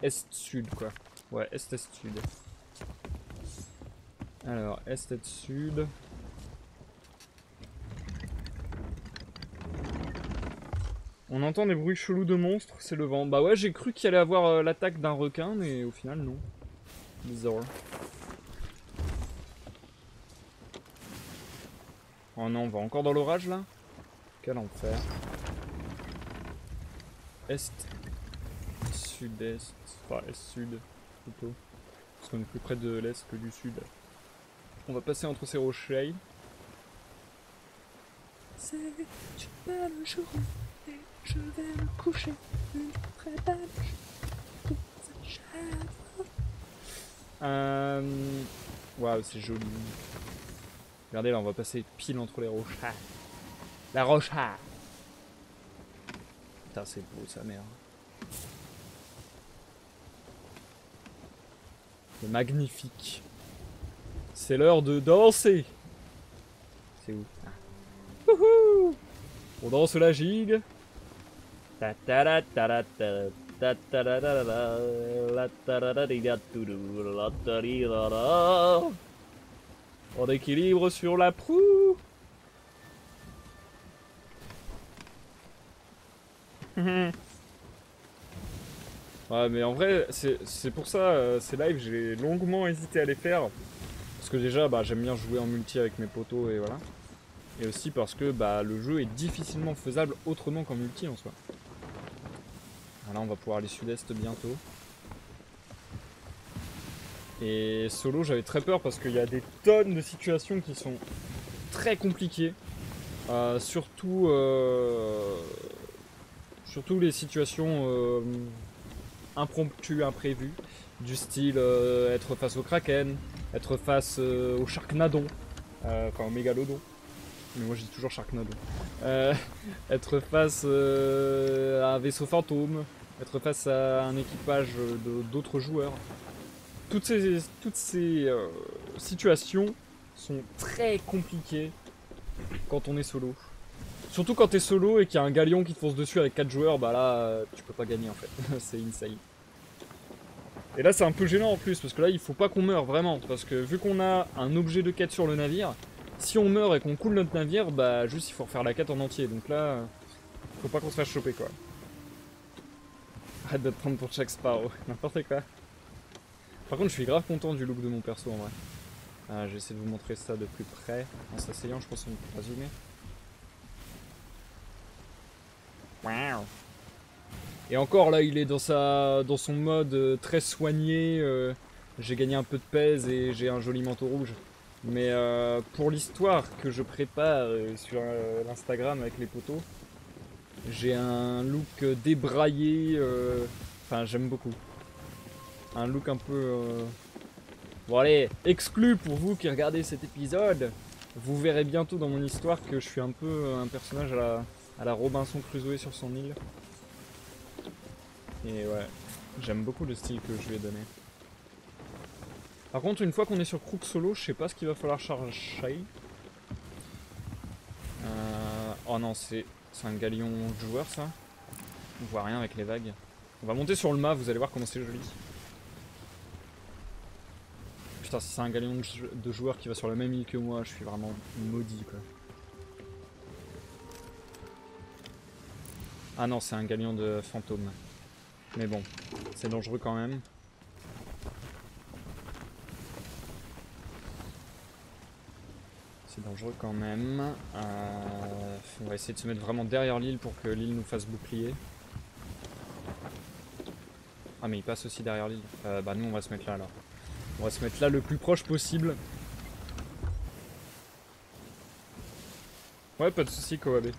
est-sud, quoi. Ouais, est-est-sud. Alors, est-est-sud. On entend des bruits chelous de monstres, c'est le vent. Bah ouais, j'ai cru qu'il allait avoir euh, l'attaque d'un requin, mais au final, non. Bizarre. Oh non, on va encore dans l'orage, là? Quel enfer. Est, sud-est. Enfin, est-sud, plutôt. Parce qu'on est plus près de l'est que du sud. On va passer entre ces rochers. C'est journée, je vais me coucher. Une très belle euh... Waouh, c'est joli. Regardez là, on va passer pile entre les roches. La roche. Putain, c'est beau, sa mère. Magnifique. C'est l'heure de danser. C'est où ah. On danse la gigue. Ta équilibre sur la proue. Ouais, mais en vrai, c'est pour ça, euh, ces lives, j'ai longuement hésité à les faire. Parce que déjà, bah, j'aime bien jouer en multi avec mes potos et voilà. Et aussi parce que bah, le jeu est difficilement faisable autrement qu'en multi en soi. Voilà, on va pouvoir aller sud-est bientôt. Et solo, j'avais très peur parce qu'il y a des tonnes de situations qui sont très compliquées. Euh, surtout, euh, surtout les situations impromptues, imprévues. Du style euh, être face au Kraken, être face euh, au Sharknadon, euh, enfin au Mégalodon. Mais moi je dis toujours Sharknado. Euh, être face à un vaisseau fantôme, être face à un équipage d'autres joueurs. Toutes ces, toutes ces situations sont très compliquées quand on est solo. Surtout quand t'es solo et qu'il y a un galion qui te fonce dessus avec 4 joueurs, bah là euh, tu peux pas gagner en fait. c'est insane. Et là c'est un peu gênant en plus parce que là il faut pas qu'on meure vraiment parce que vu qu'on a un objet de quête sur le navire, si on meurt et qu'on coule notre navire, bah juste il faut refaire la quête en entier. Donc là, faut pas qu'on se fasse choper quoi. Arrête de te prendre pour Jack Sparrow, n'importe quoi. Par contre je suis grave content du look de mon perso en vrai. Ah, J'essaie de vous montrer ça de plus près. En s'asseyant je pense qu'on pourra zoomer. Wow. Et encore là, il est dans sa, dans son mode euh, très soigné. euh, j'ai gagné un peu de pèse et j'ai un joli manteau rouge. Mais euh, pour l'histoire que je prépare sur l'Instagram avec les potos, j'ai un look débraillé. Enfin, j'aime beaucoup. Un look un peu. Bon, allez, exclu pour vous qui regardez cet épisode. Vous verrez bientôt dans mon histoire que je suis un peu un personnage à la, à la Robinson Crusoe sur son île. Et ouais, j'aime beaucoup le style que je lui ai donné. Par contre, une fois qu'on est sur Crook Solo, je sais pas ce qu'il va falloir charger. Euh... Oh non, c'est un galion de joueur ça. On voit rien avec les vagues. On va monter sur le mât, vous allez voir comment c'est joli. Putain, si c'est un galion de, jou- de joueur qui va sur la même île que moi, je suis vraiment maudit quoi. Ah non, c'est un galion de fantôme. Mais bon, c'est dangereux quand même. C'est dangereux quand même. Euh, on va essayer de se mettre vraiment derrière l'île pour que l'île nous fasse bouclier. Ah mais il passe aussi derrière l'île. Euh, bah nous on va se mettre là alors. On va se mettre là le plus proche possible. Ouais pas de soucis Kowabe.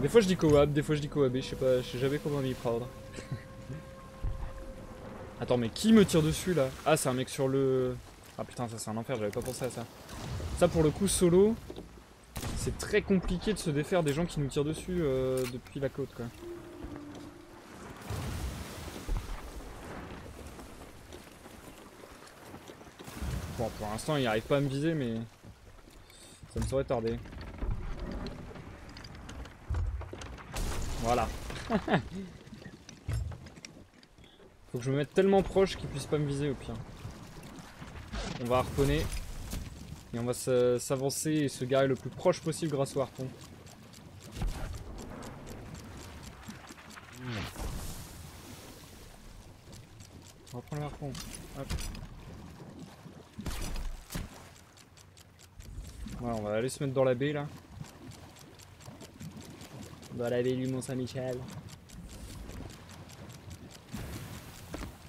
Des fois je dis Coab, des fois je dis Kowabe, je sais pas, je sais jamais comment m'y prendre. Attends mais qui me tire dessus là? Ah c'est un mec sur le... Ah putain ça c'est un enfer, j'avais pas pensé à ça. Ça pour le coup solo, c'est très compliqué de se défaire des gens qui nous tirent dessus euh, depuis la côte quoi. Bon pour l'instant il arrive pas à me viser mais ça me saurait tarder. Voilà. Faut que je me mette tellement proche qu'il puisse pas me viser au pire. On va harponner. Et on va s'avancer et se garer le plus proche possible grâce au harpon. On va prendre le harpon. Hop. Voilà, on va aller se mettre dans la baie là. Dans la baie du Mont Saint-Michel.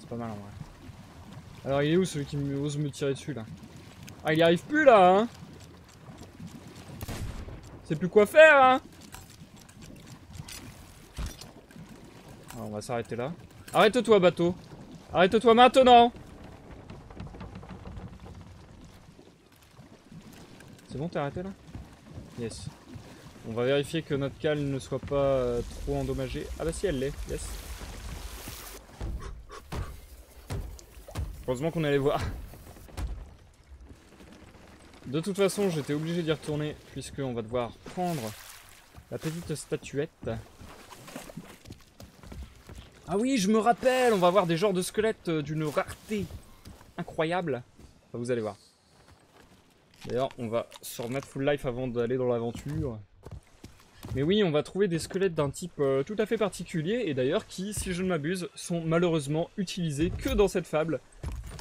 C'est pas mal en vrai. Alors il est où celui qui ose me tirer dessus là? Ah il y arrive plus là hein C'est plus quoi faire hein Alors, On va s'arrêter là. Arrête-toi bateau Arrête-toi maintenant C'est bon t'es arrêté là? Yes. On va vérifier que notre cale ne soit pas euh, trop endommagée. Ah bah si elle l'est, yes. Heureusement qu'on allait voir. De toute façon, j'étais obligé d'y retourner, puisqu'on va devoir prendre la petite statuette. Ah oui, je me rappelle, on va avoir des genres de squelettes euh, d'une rareté incroyable. Vous allez voir. D'ailleurs, on va se remettre full life avant d'aller dans l'aventure. Mais oui, on va trouver des squelettes d'un type euh, tout à fait particulier, et d'ailleurs qui, si je ne m'abuse, sont malheureusement utilisés que dans cette fable.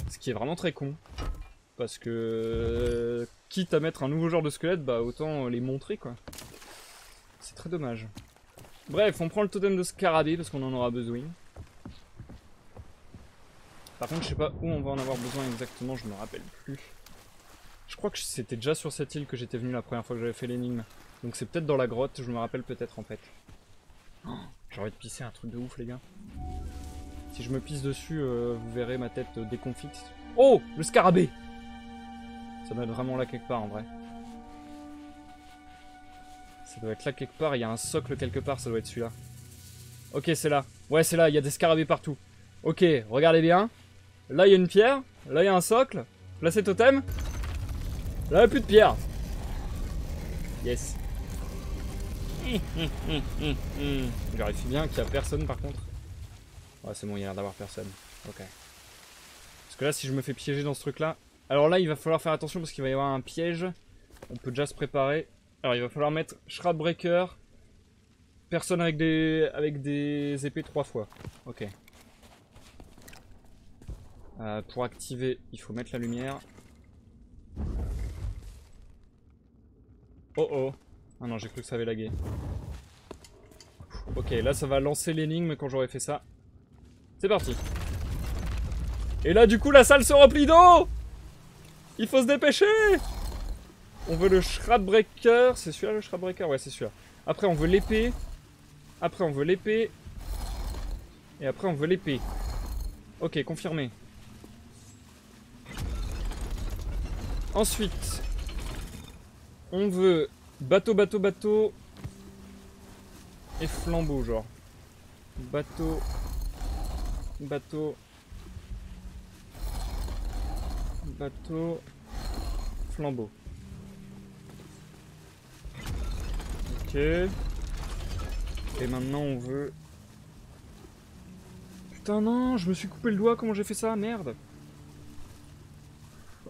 Ce qui est vraiment très con. Parce que, quitte à mettre un nouveau genre de squelette, bah autant les montrer quoi. C'est très dommage. Bref, on prend le totem de scarabée parce qu'on en aura besoin. Par contre, je sais pas où on va en avoir besoin exactement, je me rappelle plus. Je crois que c'était déjà sur cette île que j'étais venu la première fois que j'avais fait l'énigme. Donc c'est peut-être dans la grotte, je me rappelle peut-être en fait. J'ai envie de pisser un truc de ouf les gars. Si je me pisse dessus, euh, vous verrez ma tête euh, déconfite. Oh Le scarabée Ça doit être vraiment là quelque part en vrai. Ça doit être là quelque part, il y a un socle quelque part, ça doit être celui-là. Ok, c'est là. Ouais, c'est là, il y a des scarabées partout. Ok, regardez bien. Là, il y a une pierre. Là, il y a un socle. Là, c'est totem. Là, il n'y a plus de pierre. Yes. Vérifie bien qu'il n'y a personne par contre. Ouais, c'est bon, il y a l'air d'avoir personne. Ok. Parce que là, si je me fais piéger dans ce truc-là... Alors là, il va falloir faire attention parce qu'il va y avoir un piège. On peut déjà se préparer. Alors, il va falloir mettre Shroud Breaker. Personne avec des, avec des épées trois fois. Ok. Euh, pour activer, il faut mettre la lumière. Oh oh. Ah non, j'ai cru que ça avait lagué. Ok, là ça va lancer l'énigme quand j'aurai fait ça. C'est parti. Et là du coup la salle se remplit d'eau Il faut se dépêcher On veut le Shroud Breaker. C'est celui-là le Shroud Breaker Ouais, c'est celui-là. Après on veut l'épée. Après on veut l'épée. Et après on veut l'épée. Ok, confirmé. Ensuite, on veut bateau, bateau, bateau et flambeau, genre. Bateau, bateau, bateau, flambeau. Ok. Et maintenant, on veut... Putain, non, je me suis coupé le doigt, comment j'ai fait ça? Merde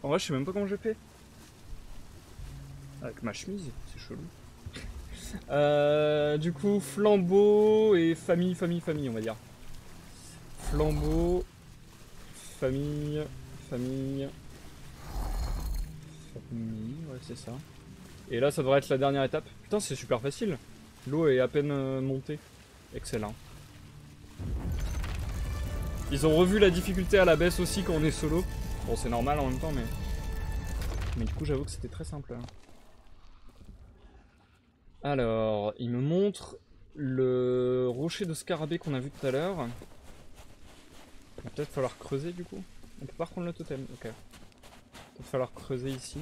en vrai, je sais même pas comment j'ai fait. Avec ma chemise, euh, du coup, flambeau et famille, famille, famille, on va dire. Flambeau, famille, famille, famille, ouais, c'est ça. Et là, ça devrait être la dernière étape. Putain, c'est super facile. L'eau est à peine euh, montée. Excellent. Ils ont revu la difficulté à la baisse aussi quand on est solo. Bon, c'est normal en même temps, mais... Mais du coup, j'avoue que c'était très simple. Hein. Alors, il me montre le rocher de scarabée qu'on a vu tout à l'heure. Il va peut-être falloir creuser du coup. On peut pas reprendre le totem, ok. Il va peut-être falloir creuser ici.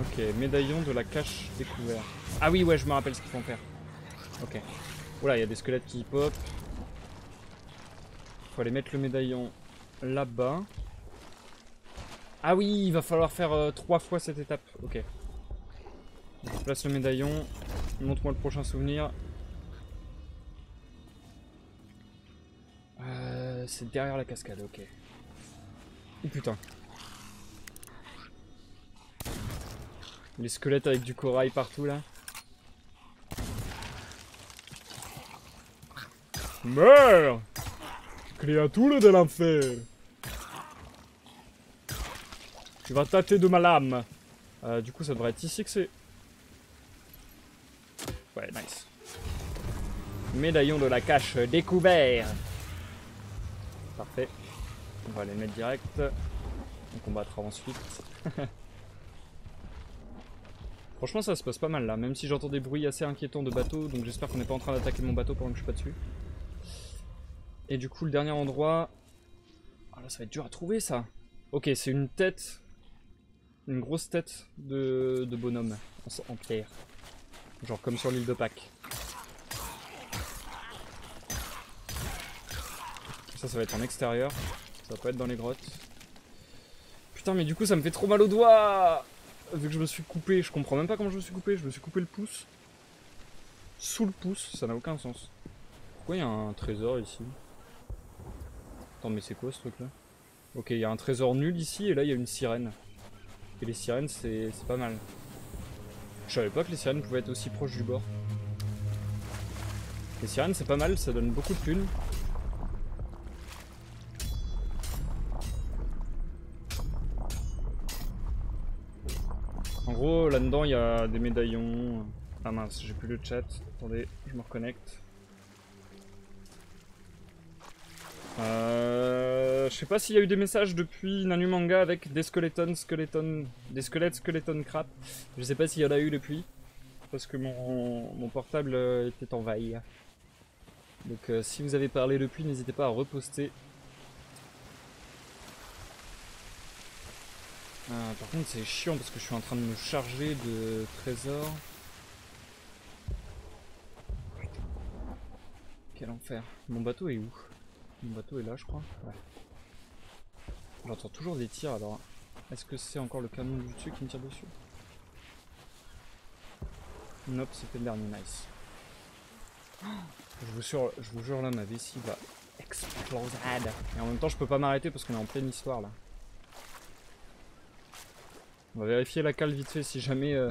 Ok, médaillon de la cache découvert. Ah oui, ouais, je me rappelle ce qu'il faut en faire. Ok. Oula, il y a des squelettes qui pop. Faut aller mettre le médaillon là-bas. Ah oui, il va falloir faire euh, trois fois cette étape. Ok. place le médaillon. Montre-moi le prochain souvenir. Euh, c'est derrière la cascade, ok. Oh putain. Les squelettes avec du corail partout là. Meurs Créature de l'enfer? Tu vas tâter de ma lame euh, Du coup ça devrait être ici que c'est... Ouais, nice. Médaillon de la cache découvert Parfait. On va les mettre direct. On combattra ensuite. Franchement ça se passe pas mal là, même si j'entends des bruits assez inquiétants de bateaux, donc j'espère qu'on n'est pas en train d'attaquer mon bateau pendant que je suis pas dessus. Et du coup, le dernier endroit... Ah là, ça va être dur à trouver, ça. Ok, c'est une tête. Une grosse tête de, bonhomme en, pierre. Genre comme sur l'île de Pâques. Ça, ça va être en extérieur. Ça va pas être dans les grottes. Putain, mais du coup, ça me fait trop mal au doigt Vu que je me suis coupé, je comprends même pas comment je me suis coupé. Je me suis coupé le pouce. Sous le pouce, ça n'a aucun sens. Pourquoi il y a un trésor ici? Attends, mais c'est quoi ce truc là Ok, il y a un trésor nul ici et là il y a une sirène. Et les sirènes, c'est c'est pas mal. Je savais pas que les sirènes pouvaient être aussi proches du bord. Les sirènes, c'est pas mal, ça donne beaucoup de thunes. En gros, là-dedans, il y a des médaillons. Ah mince, j'ai plus le chat. Attendez, je me reconnecte. Euh, je sais pas s'il y a eu des messages depuis Nanu Manga avec des skeletons, skeletons, des squelettes, skeleton crap. Je sais pas s'il y en a eu depuis. Parce que mon, mon portable euh, était en vaille. Donc euh, si vous avez parlé depuis, n'hésitez pas à reposter. Ah, par contre c'est chiant parce que je suis en train de me charger de trésors. Quel enfer. Mon bateau est où? Mon bateau est là je crois. Ouais. J'entends toujours des tirs alors. Est-ce que c'est encore le canon du dessus qui me tire dessus? Nope, c'était le dernier, nice. Je vous, jure, je vous jure là, ma vessie va exploser. Et en même temps, je peux pas m'arrêter parce qu'on est en pleine histoire là. On va vérifier la cale vite fait si jamais... euh,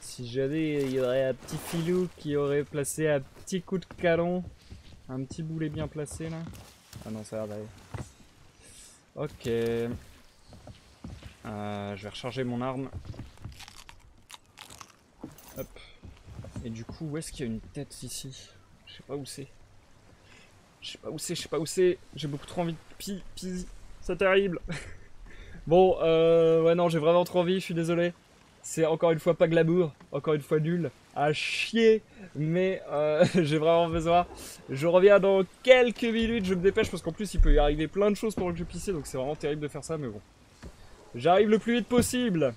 si jamais il y aurait un petit filou qui aurait placé un petit coup de canon. Un petit boulet bien placé là. Ah non, ça a l'air d'aller. Ok. Euh, je vais recharger mon arme. Hop. Et du coup, où est-ce qu'il y a une tête ici? Je sais pas où c'est. Je sais pas où c'est, je sais pas où c'est. J'ai beaucoup trop envie de pi, pi. C'est terrible. bon, euh, ouais, non, j'ai vraiment trop envie, je suis désolé. C'est encore une fois pas glamour, encore une fois nul, à chier, mais euh, j'ai vraiment besoin. Je reviens dans quelques minutes, je me dépêche parce qu'en plus il peut y arriver plein de choses pendant que je pissais, donc c'est vraiment terrible de faire ça, mais bon. J'arrive le plus vite possible.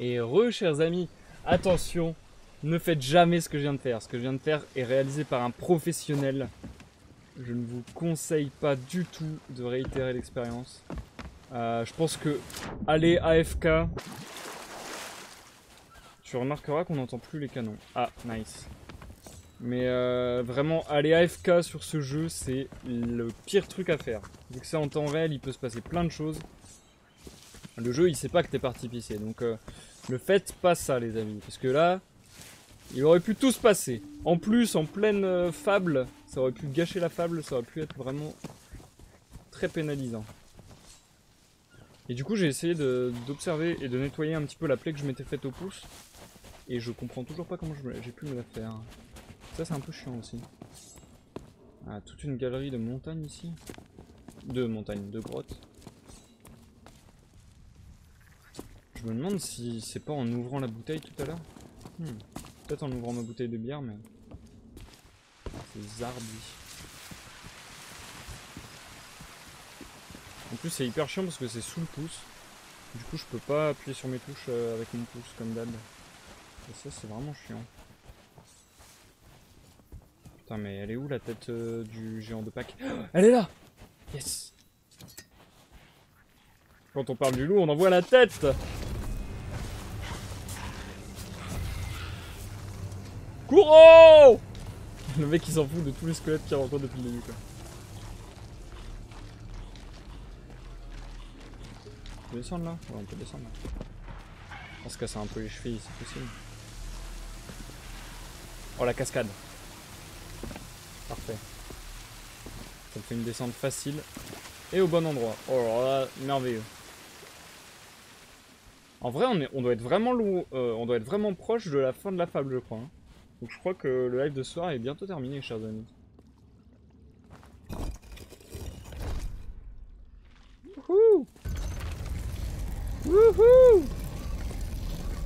Et re, chers amis, attention, ne faites jamais ce que je viens de faire. Ce que je viens de faire est réalisé par un professionnel. Je ne vous conseille pas du tout de réitérer l'expérience. Euh, je pense que aller AFK, tu remarqueras qu'on n'entend plus les canons. Ah, nice. Mais euh, vraiment, aller AFK sur ce jeu, c'est le pire truc à faire. Vu que c'est en temps réel, il peut se passer plein de choses. Le jeu, il sait pas que t'es parti pisser. Donc, euh, ne faites pas ça, les amis. Parce que là, il aurait pu tout se passer. En plus, en pleine euh, fable, ça aurait pu gâcher la fable. Ça aurait pu être vraiment très pénalisant. Et du coup, j'ai essayé d'observer et de nettoyer un petit peu la plaie que je m'étais faite au pouce. Et je comprends toujours pas comment j'ai pu me la faire. Ça, c'est un peu chiant aussi. Ah, toute une galerie de montagnes ici. De montagnes, de grottes. Je me demande si c'est pas en ouvrant la bouteille tout à l'heure. Hmm. Peut-être en ouvrant ma bouteille de bière, mais... C'est zarbi. En plus, c'est hyper chiant parce que c'est sous le pouce. Du coup, je peux pas appuyer sur mes touches euh, avec mon pouce comme d'hab. Et ça, c'est vraiment chiant. Putain, mais elle est où la tête euh, du géant de Pâques? Elle est là Yes Quand on parle du loup, on envoie la tête Courons Le mec il s'en fout de tous les squelettes qu'il rencontre depuis le début quoi. On peut descendre là? Ouais on peut descendre là. On se casser un peu les chevilles, c'est possible. Oh la cascade Parfait. Ça me fait une descente facile et au bon endroit. Oh là, merveilleux. En vrai, on, est, on, doit être vraiment lourd, euh, on doit être vraiment proche de la fin de la fable, je crois. Hein. Donc je crois que le live de ce soir est bientôt terminé, chers amis. Wouhou Wouhou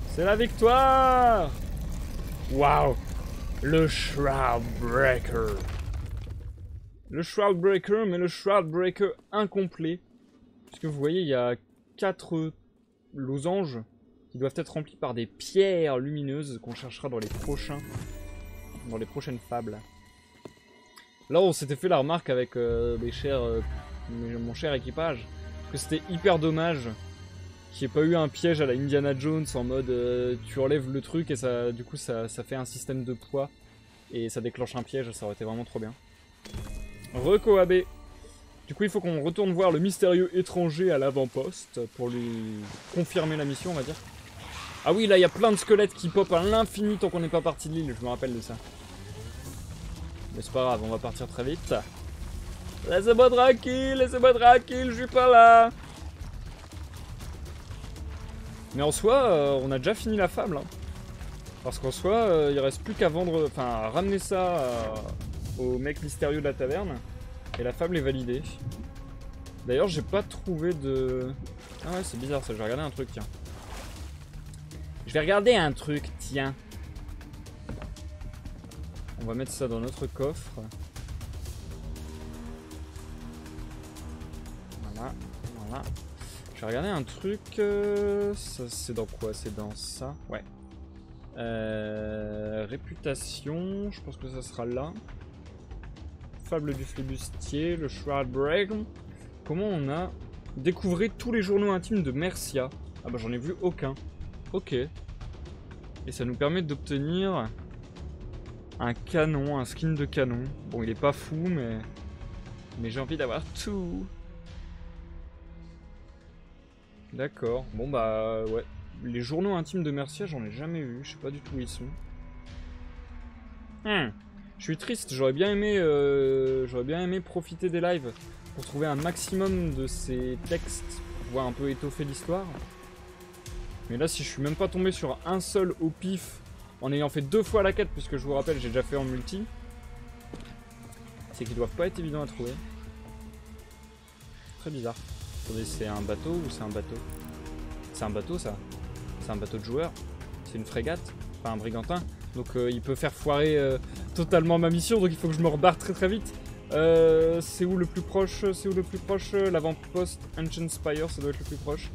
C'est la victoire Waouh Le Shroud Breaker Le Shroud Breaker, mais le Shroud Breaker incomplet. Puisque vous voyez, il y a 4 losanges qui doivent être remplis par des pierres lumineuses qu'on cherchera dans les prochains, dans les prochaines fables. Là, on s'était fait la remarque avec euh, chers, euh, mon cher équipage, que c'était hyper dommage qu'il n'y ait pas eu un piège à la Indiana Jones en mode euh, tu enlèves le truc et ça, du coup ça, ça, fait un système de poids et ça déclenche un piège, ça aurait été vraiment trop bien. Reco AB. Du coup, il faut qu'on retourne voir le mystérieux étranger à l'avant-poste pour lui confirmer la mission, on va dire. Ah oui, là, il y a plein de squelettes qui pop à l'infini tant qu'on n'est pas parti de l'île, je me rappelle de ça. Mais c'est pas grave, on va partir très vite. Laissez-moi tranquille, laissez-moi tranquille, je suis pas là. Mais en soi, euh, on a déjà fini la fable. Hein. Parce qu'en soi, euh, il reste plus qu'à vendre, enfin, ramener ça euh, au mec mystérieux de la taverne. Et la fable est validée. D'ailleurs, j'ai pas trouvé de... Ah ouais, c'est bizarre ça, je vais regarder un truc, tiens. Je vais regarder un truc, tiens. On va mettre ça dans notre coffre. Voilà, voilà. Je vais regarder un truc. Euh, c'est dans quoi? C'est dans ça? Ouais. Euh, réputation, je pense que ça sera là. Fable du flibustier, le Shroud Break. Comment on a découvert tous les journaux intimes de Mercia? Ah bah j'en ai vu aucun. Ok. Et ça nous permet d'obtenir un canon, un skin de canon. Bon, il est pas fou, mais... Mais j'ai envie d'avoir tout. D'accord. Bon bah ouais. Les journaux intimes de Mercia, j'en ai jamais vu. Je sais pas du tout où ils sont. Hmm. Je suis triste, j'aurais bien aimé euh, j'aurais bien aimé profiter des lives pour trouver un maximum de ces textes pour pouvoir un peu étoffer l'histoire. Mais là si je suis même pas tombé sur un seul au pif en ayant fait deux fois la quête puisque je vous rappelle j'ai déjà fait en multi, c'est qu'ils doivent pas être évidents à trouver. Très bizarre. Attendez, c'est un bateau ou c'est un bateau? C'est un bateau ça C'est un bateau de joueur C'est une frégate Enfin un brigantin donc euh, il peut faire foirer euh, totalement ma mission, donc il faut que je me rebarre très très vite. Euh, c'est où le plus proche C'est où le plus proche? L'avant-poste Ancient Spire, ça doit être le plus proche.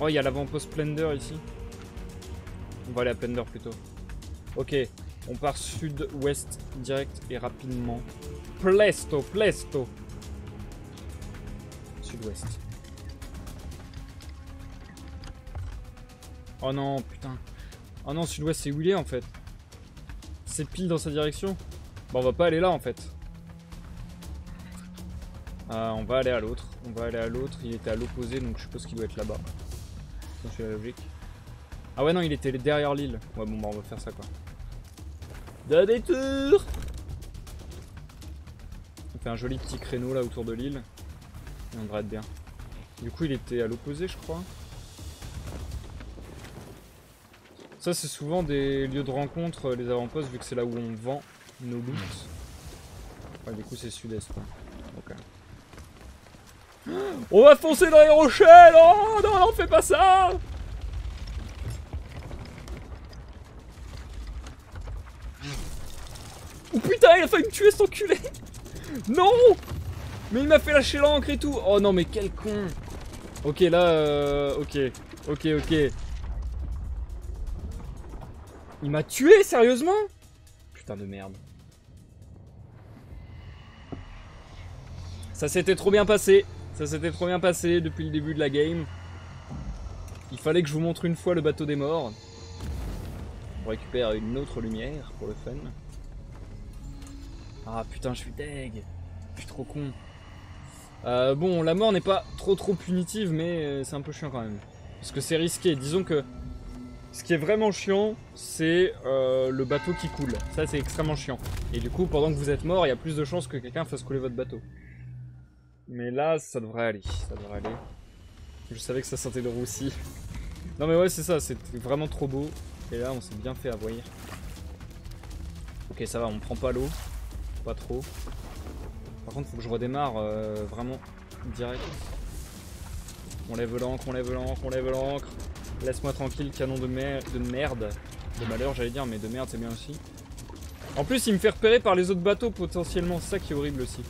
Oh, il y a l'avant-poste Splendor ici. On va aller à Splendor plutôt. Ok, on part sud-ouest direct et rapidement. Plesto, Plesto. Sud-ouest. Oh non, putain. Oh non, sud-ouest, c'est où il est en fait? C'est pile dans sa direction? Bon, on va pas aller là en fait. Euh, on va aller à l'autre. On va aller à l'autre. Il était à l'opposé, donc je suppose qu'il doit être là-bas. Ah ouais, non, il était derrière l'île. Ouais, bon, bah on va faire ça quoi. De détour On fait un joli petit créneau là autour de l'île. Et on devrait être bien. Du coup, il était à l'opposé, je crois. Ça, c'est souvent des lieux de rencontre, euh, les avant-postes, vu que c'est là où on vend nos loots. Ouais, du coup, c'est sud-est. Ok. On va foncer dans les rochers Oh non, non, fais pas ça Oh putain, il a failli me tuer cet enculé Non Mais il m'a fait lâcher l'encre et tout Oh non, mais quel con Ok, là, euh, ok, ok, ok. Il m'a tué, sérieusement? Putain de merde. Ça s'était trop bien passé. Ça s'était trop bien passé depuis le début de la game. Il fallait que je vous montre une fois le bateau des morts. On récupère une autre lumière pour le fun. Ah putain, je suis deg. Je suis trop con. Euh, bon, la mort n'est pas trop trop punitive, mais euh, c'est un peu chiant quand même. Parce que c'est risqué. Disons que ce qui est vraiment chiant, c'est euh, le bateau qui coule. Ça, c'est extrêmement chiant. Et du coup, pendant que vous êtes mort, il y a plus de chances que quelqu'un fasse couler votre bateau. Mais là, ça devrait aller. Ça devrait aller. Je savais que ça sentait le roussi. Non mais ouais, c'est ça. C'était vraiment trop beau. Et là, on s'est bien fait avoir. Ok, ça va. On prend pas l'eau. Pas trop. Par contre, faut que je redémarre euh, vraiment direct. On lève l'encre, on lève l'encre, on lève l'encre. Laisse-moi tranquille, canon de merde. De malheur, j'allais dire, mais de merde, c'est bien aussi. En plus, il me fait repérer par les autres bateaux potentiellement. C'est ça qui est horrible aussi.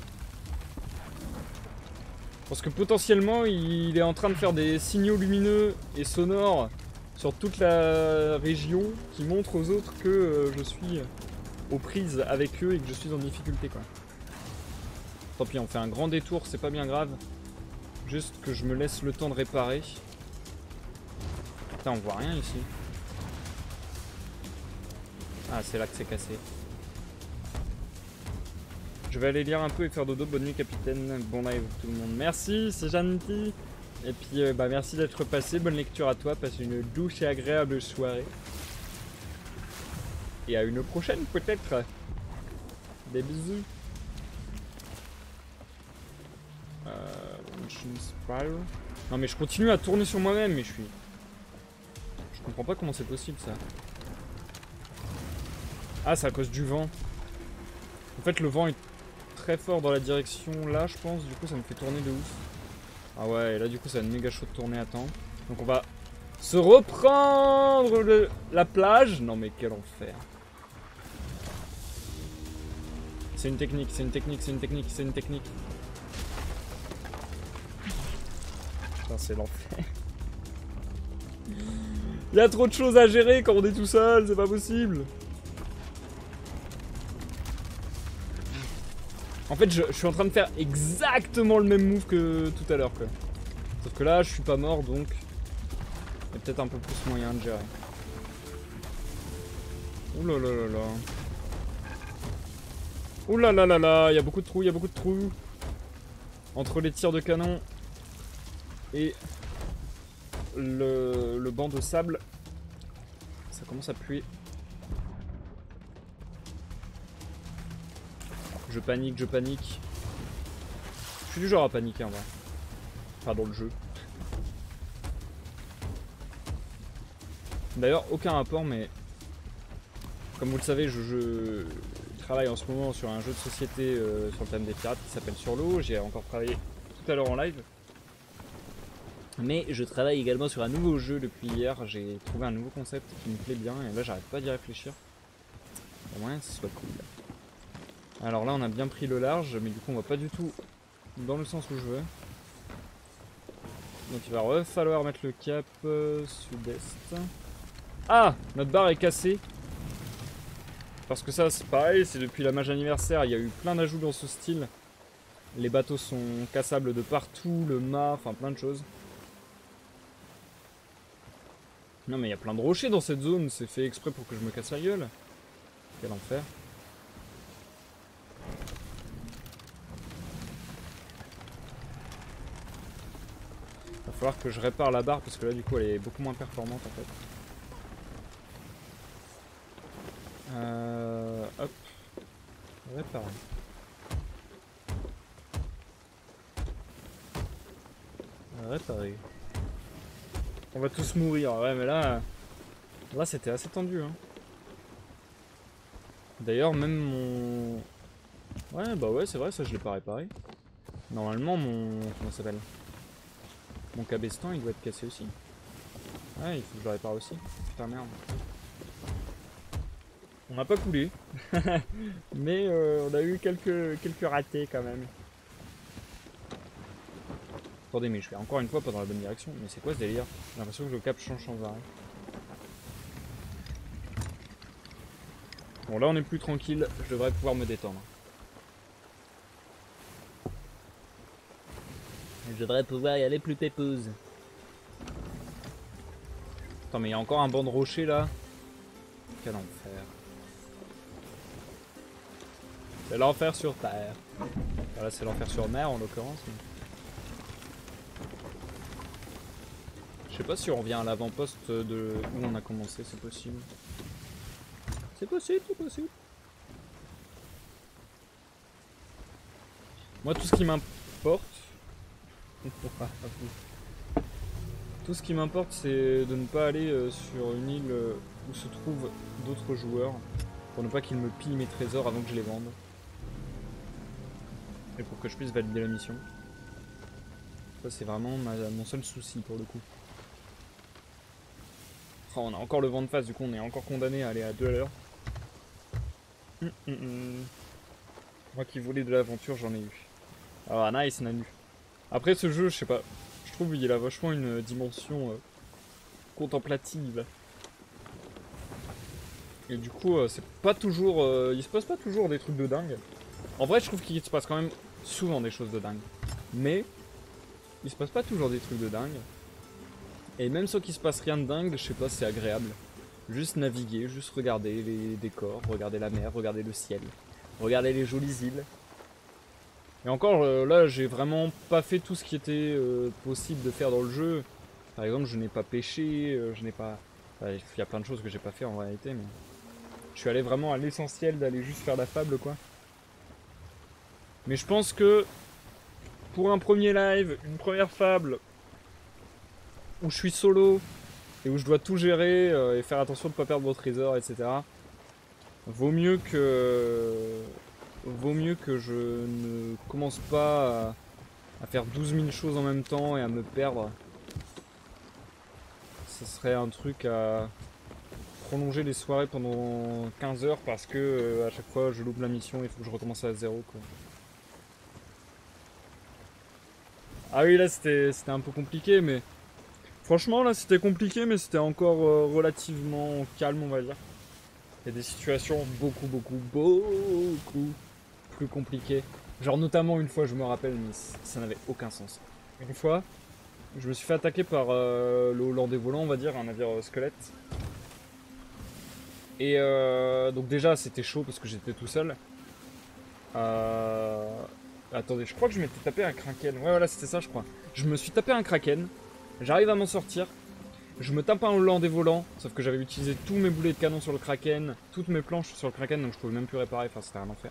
Parce que potentiellement, il est en train de faire des signaux lumineux et sonores sur toute la région qui montrent aux autres que euh, je suis aux prises avec eux et que je suis en difficulté quoi. Tant pis, on fait un grand détour, c'est pas bien grave. Juste que je me laisse le temps de réparer. Putain, on voit rien ici. Ah, c'est là que c'est cassé. Je vais aller lire un peu et faire dodo. Bonne nuit, capitaine. Bon live, tout le monde. Merci, c'est gentil. Et puis, euh, bah, merci d'être passé. Bonne lecture à toi. Passe une douce et agréable soirée. Et à une prochaine, peut-être. Des bisous. Euh, non, mais je continue à tourner sur moi-même, mais je suis. Je comprends pas comment c'est possible ça. Ah, c'est à cause du vent. En fait, le vent est très fort dans la direction là, je pense. Du coup, ça me fait tourner de ouf. Ah ouais, et là, du coup, ça va être méga chaud de tourner à temps. Donc, on va se reprendre le, la plage. Non, mais quel enfer. C'est une technique, c'est une technique, c'est une technique, c'est une technique. Putain, c'est l'enfer. Il y a trop de choses à gérer quand on est tout seul, c'est pas possible. En fait, je, suis en train de faire exactement le même move que tout à l'heure. Sauf que là, je suis pas mort, donc... Il y a peut-être un peu plus moyen de gérer. Ouh là là là là. Ouh là là là là, il y a beaucoup de trous, il y a beaucoup de trous. Entre les tirs de canon et le, le banc de sable, ça commence à pluer. Je panique, je panique. Je suis du genre à paniquer en vrai. Enfin dans le jeu. D'ailleurs, aucun rapport, mais comme vous le savez, je, travaille en ce moment sur un jeu de société euh, sur le thème des pirates qui s'appelle Sur l'eau. J'ai encore travaillé tout à l'heure en live. Mais je travaille également sur un nouveau jeu depuis hier. J'ai trouvé un nouveau concept qui me plaît bien et là j'arrête pas d'y réfléchir. Au moins ce soit cool. Alors là on a bien pris le large mais du coup on va pas du tout dans le sens où je veux. Donc il va falloir mettre le cap euh, sud-est. Ah Notre barre est cassée. Parce que ça c'est pareil, c'est depuis la mage anniversaire, il y a eu plein d'ajouts dans ce style. Les bateaux sont cassables de partout, le mât, enfin plein de choses. Non mais il y a plein de rochers dans cette zone, c'est fait exprès pour que je me casse la gueule. Quel enfer. Va falloir que je répare la barre parce que là du coup elle est beaucoup moins performante en fait. Euh, hop. Réparer. Réparer. On va tous mourir, ouais mais là... Là c'était assez tendu hein. D'ailleurs même mon... Ouais bah ouais c'est vrai ça je l'ai pas réparé. Normalement mon... Comment ça s'appelle? Mon cabestan il doit être cassé aussi. Ouais il faut que je le répare aussi. Putain merde. On n'a pas coulé. Mais euh, on a eu quelques, quelques ratés quand même. Attendez, mais je vais encore une fois pas dans la bonne direction. Mais c'est quoi ce délire? J'ai l'impression que le cap change sans arrêt. Bon, là on est plus tranquille. Je devrais pouvoir me détendre. Je devrais pouvoir y aller plus pépouze. Attends, mais il y a encore un banc de rocher là. Quel enfer. C'est l'enfer sur terre. Voilà, c'est l'enfer sur mer en l'occurrence. Je sais pas si on revient à l'avant-poste de où on a commencé, c'est possible. C'est possible, c'est possible. Moi, tout ce qui m'importe. Tout ce qui m'importe, c'est de ne pas aller euh, sur une île euh, où se trouvent d'autres joueurs. Pour ne pas qu'ils me pillent mes trésors avant que je les vende. Et pour que je puisse valider la mission. Ça, c'est vraiment mon seul souci pour le coup. On a encore le vent de face, du coup, on est encore condamné à aller à 2 à l'heure. Hum, hum, hum. Moi qui voulais de l'aventure, j'en ai eu. Ah, nice, Nanu. Après, ce jeu, je sais pas. Je trouve il a vachement une dimension euh, contemplative. Et du coup, euh, c'est pas toujours. euh, il se passe pas toujours des trucs de dingue. En vrai, je trouve qu'il se passe quand même souvent des choses de dingue. Mais, il se passe pas toujours des trucs de dingue. Et même sans qu'il se passe rien de dingue, je sais pas, c'est agréable. Juste naviguer, juste regarder les décors, regarder la mer, regarder le ciel, regarder les jolies îles. Et encore, euh, là, j'ai vraiment pas fait tout ce qui était euh, possible de faire dans le jeu. Par exemple, je n'ai pas pêché, euh, je n'ai pas... Il y a plein de choses que j'ai pas fait en réalité, mais... Je suis allé vraiment à l'essentiel d'aller juste faire la fable, quoi. Mais je pense que pour un premier live, une première fable, où je suis solo et où je dois tout gérer et faire attention de ne pas perdre vos trésors, etc. Vaut mieux que vaut mieux que je ne commence pas à, faire 12 000 choses en même temps et à me perdre. Ce serait un truc à prolonger les soirées pendant 15 heures parce que euh, à chaque fois je loupe la mission il faut que je recommence à zéro quoi. Ah oui là c'était c'était un peu compliqué mais franchement là c'était compliqué mais c'était encore euh, relativement calme on va dire. Il y a des situations beaucoup beaucoup beaucoup plus compliquées. Genre notamment une fois je me rappelle mais ça n'avait aucun sens. Une fois je me suis fait attaquer par euh, le Hollandais volant on va dire, un navire euh, squelette. Et euh, donc déjà c'était chaud parce que j'étais tout seul. Attendez, je crois que je m'étais tapé un kraken. Ouais voilà c'était ça je crois. Je me suis tapé un kraken. J'arrive à m'en sortir. Je me tape un hollandais volant, sauf que j'avais utilisé tous mes boulets de canon sur le kraken, toutes mes planches sur le kraken, donc je pouvais même plus réparer, enfin c'était un enfer.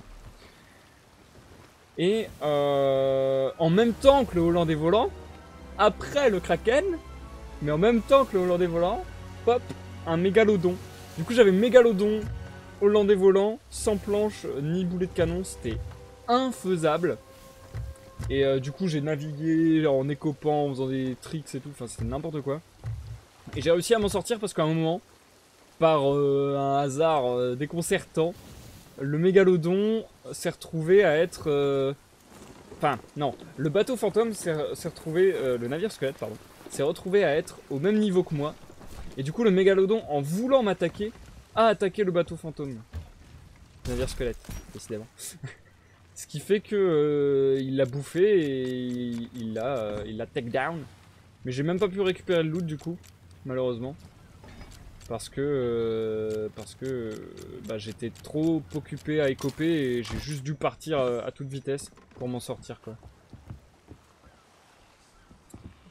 Et euh, en même temps que le hollandais volant, après le kraken, mais en même temps que le hollandais volant, pop, un mégalodon. Du coup j'avais mégalodon, hollandais volant, sans planche ni boulet de canon, c'était infaisable. Et euh, du coup j'ai navigué en écopant, en faisant des tricks et tout, enfin c'était n'importe quoi. Et j'ai réussi à m'en sortir parce qu'à un moment, par euh, un hasard déconcertant, le mégalodon s'est retrouvé à être... euh, Enfin, non, le bateau fantôme s'est retrouvé... euh, le navire squelette, pardon, s'est retrouvé à être au même niveau que moi. Et du coup, le mégalodon, en voulant m'attaquer, a attaqué le bateau fantôme. Navire squelette, décidément. Ce qui fait que euh, il l'a bouffé et il- il l'a euh, il l'a take down. Mais j'ai même pas pu récupérer le loot du coup, malheureusement. Parce que euh, parce que euh, bah, j'étais trop occupé à écoper et j'ai juste dû partir euh, à toute vitesse pour m'en sortir quoi.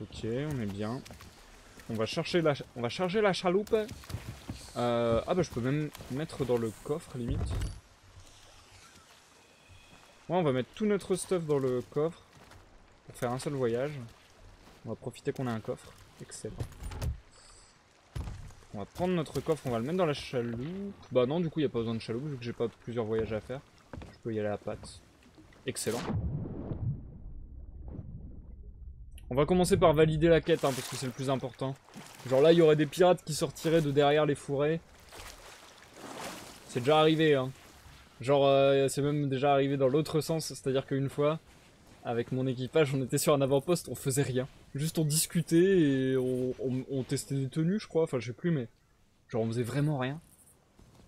Ok, on est bien. On va chercher la, on va charger la chaloupe. Ah bah je peux même mettre dans le coffre limite. Ouais, on va mettre tout notre stuff dans le coffre pour faire un seul voyage. On va profiter qu'on a un coffre. Excellent. On va prendre notre coffre, on va le mettre dans la chaloupe. Bah non, du coup, il n'y a pas besoin de chaloupe vu que j'ai pas plusieurs voyages à faire. Je peux y aller à patte. Excellent. On va commencer par valider la quête, hein, parce que c'est le plus important. Genre là, il y aurait des pirates qui sortiraient de derrière les fourrés. C'est déjà arrivé, hein. Genre, euh, c'est même déjà arrivé dans l'autre sens, c'est-à-dire qu'une fois, avec mon équipage, on était sur un avant-poste, on faisait rien. Juste on discutait et on, testait des tenues, je crois, enfin je sais plus, mais genre on faisait vraiment rien.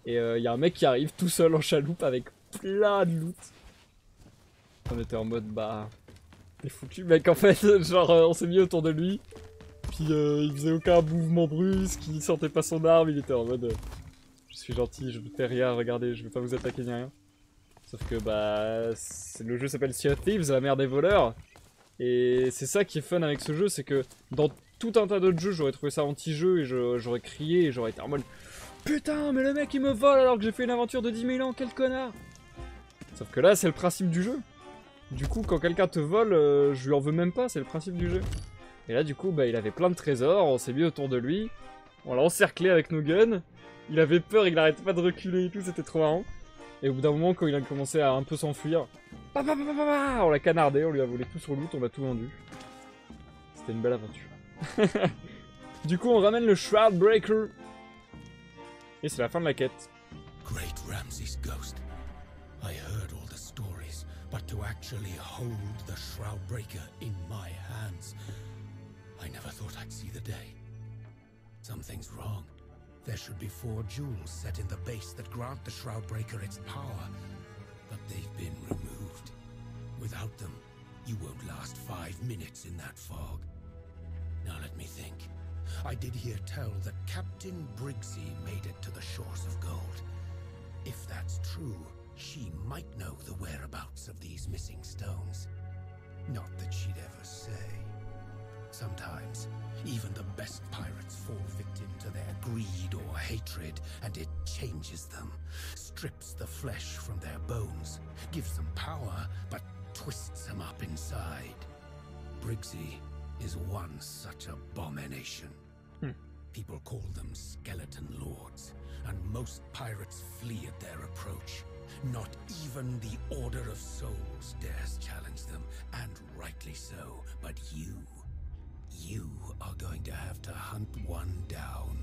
Et il y a un mec qui arrive tout seul en chaloupe avec plein de loot. On était en mode, bah, t'es foutu, mec, en fait, genre euh, on s'est mis autour de lui, puis euh, il faisait aucun mouvement brusque, il sortait pas son arme, il était en mode, euh, je suis gentil, je ne fais rien, regardez, je vais pas vous attaquer ni rien. Sauf que bah le jeu s'appelle Sea of Thieves, la mer des voleurs. Et c'est ça qui est fun avec ce jeu, c'est que dans tout un tas d'autres jeux, j'aurais trouvé ça anti-jeu et j'aurais crié et j'aurais été en mode Putain, mais le mec il me vole alors que j'ai fait une aventure de 10 000 ans, quel connard Sauf que là, c'est le principe du jeu. Du coup, quand quelqu'un te vole, euh, je lui en veux même pas, c'est le principe du jeu. Et là, du coup, bah, il avait plein de trésors, on s'est mis autour de lui, on l'a encerclé avec nos guns, il avait peur, il arrêtait pas de reculer et tout, c'était trop marrant. Et au bout d'un moment, quand il a commencé à un peu s'enfuir, on l'a canardé, on lui a volé tout son loot, on a tout vendu. C'était une belle aventure. du coup, on ramène le Shroud Breaker. Et c'est la fin de la quête. Great Ramses' ghost. I heard all the stories, but to actually hold the Shroudbreaker in my hands, I never thought I'd see the day. Something's wrong. There should be four jewels set in the base that grant the Shroudbreaker its power, but they've been removed. Without them, you won't last five minutes in that fog. Now let me think. I did hear tell that Captain Briggsy made it to the shores of gold. If that's true, she might know the whereabouts of these missing stones. Not that she'd ever say. Sometimes, even the best pirates fall victim to their greed or hatred, and it changes them, strips the flesh from their bones, gives them power, but twists them up inside. Briggsy is one such abomination. Hmm. People call them skeleton lords, and most pirates flee at their approach. Not even the Order of Souls dares challenge them, and rightly so. But you, you are going to have to hunt one down.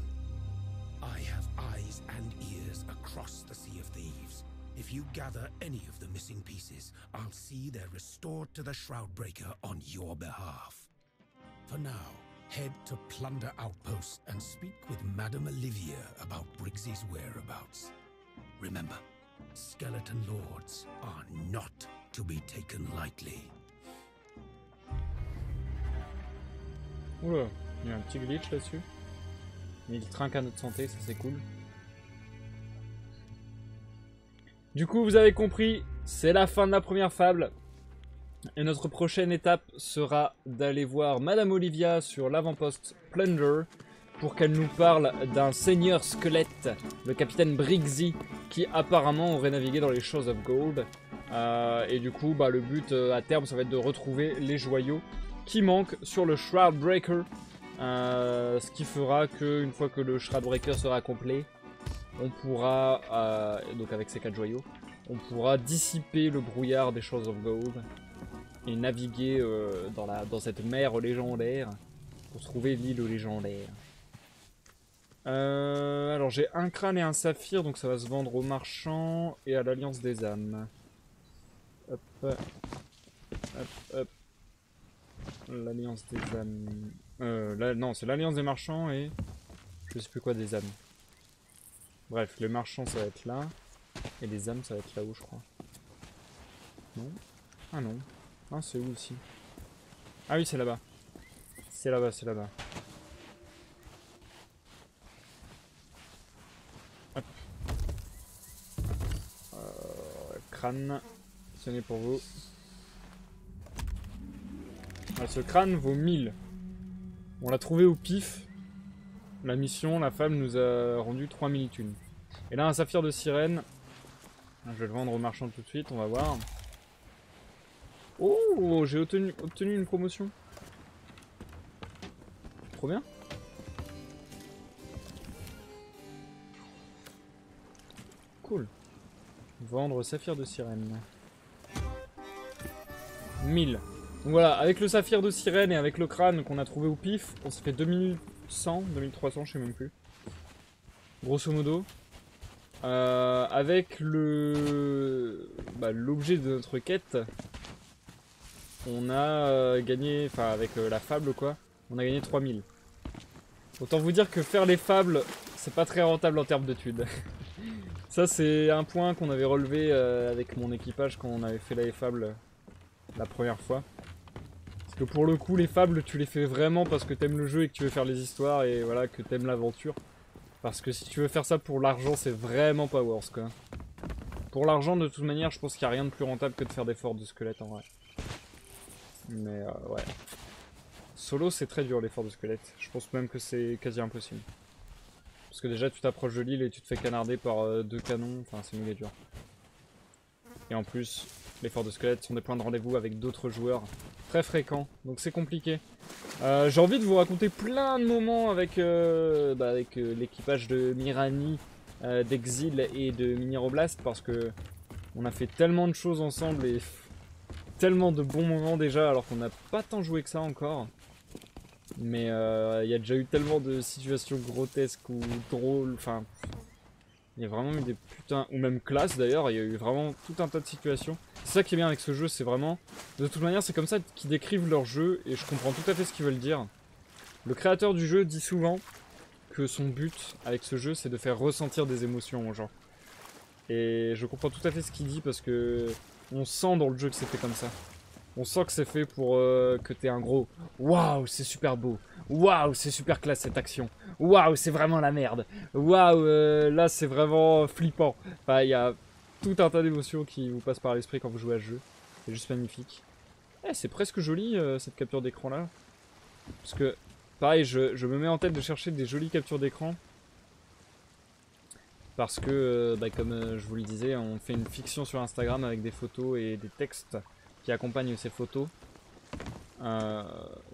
I have eyes and ears across the Sea of Thieves. If you gather any of the missing pieces, I'll see they're restored to the Shroudbreaker on your behalf. For now, head to Plunder Outpost and speak with Madame Olivia about Briggsy's whereabouts. Remember, skeleton lords are not to be taken lightly. Oula, il y a un petit glitch là-dessus. Mais il trinque à notre santé, ça c'est cool. Du coup, vous avez compris, c'est la fin de la première fable. Et notre prochaine étape sera d'aller voir Madame Olivia sur l'avant-poste Plunder pour qu'elle nous parle d'un seigneur squelette, le capitaine Briggsy, qui apparemment aurait navigué dans les Shores of Gold. Euh, et du coup, bah, le but euh, à terme, ça va être de retrouver les joyaux qui manquent sur le Shroud Breaker. Euh, ce qui fera que une fois que le Shroud Breaker sera complet, on pourra, euh, donc avec ces quatre joyaux, on pourra dissiper le brouillard des Shores of Gold et naviguer euh, dans, la, dans cette mer légendaire pour trouver l'île légendaire. Alors j'ai un crâne et un saphir, donc ça va se vendre aux marchands et à l'Alliance des âmes. Hop, hop, hop. L'Alliance des âmes. Euh, non, c'est l'Alliance des marchands et. Je sais plus quoi des âmes. Bref, les marchands ça va être là. Et les âmes ça va être là-haut, je crois. Non Ah non. Ah, c'est où aussi? Ah oui, c'est là-bas. C'est là-bas, c'est là-bas. Hop. Euh, crâne. Ce n'est pour vous. Ce crâne vaut 1000. On l'a trouvé au pif. La mission, la femme nous a rendu 3000 thunes. Et là, un saphir de sirène. Je vais le vendre au marchand tout de suite, on va voir. Oh, j'ai obtenu, obtenu une promotion. Trop bien. Cool. Vendre saphir de sirène. 1000. Donc voilà, avec le saphir de sirène et avec le crâne qu'on a trouvé au pif, on s'est fait 2100, 2300, je sais même plus. Grosso modo. euh, avec bah, l'objet de notre quête, on a euh, gagné, enfin avec euh, la fable quoi, on a gagné 3000. Autant vous dire que faire les fables, c'est pas très rentable en termes de thunes. Ça c'est un point qu'on avait relevé avec mon équipage quand on avait fait les fables la première fois. Pour le coup les fables tu les fais vraiment parce que t'aimes le jeu et que tu veux faire les histoires et voilà que t'aimes l'aventure. Parce que si tu veux faire ça pour l'argent c'est vraiment pas worth quoi. Pour l'argent de toute manière je pense qu'il n'y a rien de plus rentable que de faire des forts de squelettes en vrai. Mais euh, ouais. Solo c'est très dur l'effort de squelette. Je pense même que c'est quasi impossible. Parce que déjà tu t'approches de l'île et tu te fais canarder par euh, deux canons, enfin c'est méga dur. Et en plus, les forts de squelette sont des points de rendez-vous avec d'autres joueurs très fréquents, donc c'est compliqué. Euh, J'ai envie de vous raconter plein de moments avec, euh, bah, euh, l'équipage de Mirani, d'Exil et de Miniroblast parce que on a fait tellement de choses ensemble et tellement de bons moments déjà alors qu'on n'a pas tant joué que ça encore. Mais il y a déjà eu tellement de situations grotesques ou drôles, enfin... Il y a vraiment eu des putains... Ou même classes d'ailleurs, il y a eu vraiment tout un tas de situations. C'est ça qui est bien avec ce jeu, c'est vraiment... De toute manière, c'est comme ça qu'ils décrivent leur jeu, et je comprends tout à fait ce qu'ils veulent dire. Le créateur du jeu dit souvent que son but avec ce jeu, c'est de faire ressentir des émotions aux gens. Et je comprends tout à fait ce qu'il dit, parce que... On sent dans le jeu que c'est fait comme ça. On sent que c'est fait pour euh, que t'aies un gros Waouh, c'est super beau. Waouh, c'est super classe cette action. Waouh, c'est vraiment la merde. Waouh, euh, là c'est vraiment flippant. Il y a tout un tas d'émotions qui vous passent par l'esprit quand vous jouez à ce jeu. C'est juste magnifique. Eh, c'est presque joli euh, cette capture d'écran là. Parce que, pareil, je, me mets en tête de chercher des jolies captures d'écran. Parce que, bah, comme je vous le disais, on fait une fiction sur Instagram avec des photos et des textes qui accompagnent ces photos. Euh,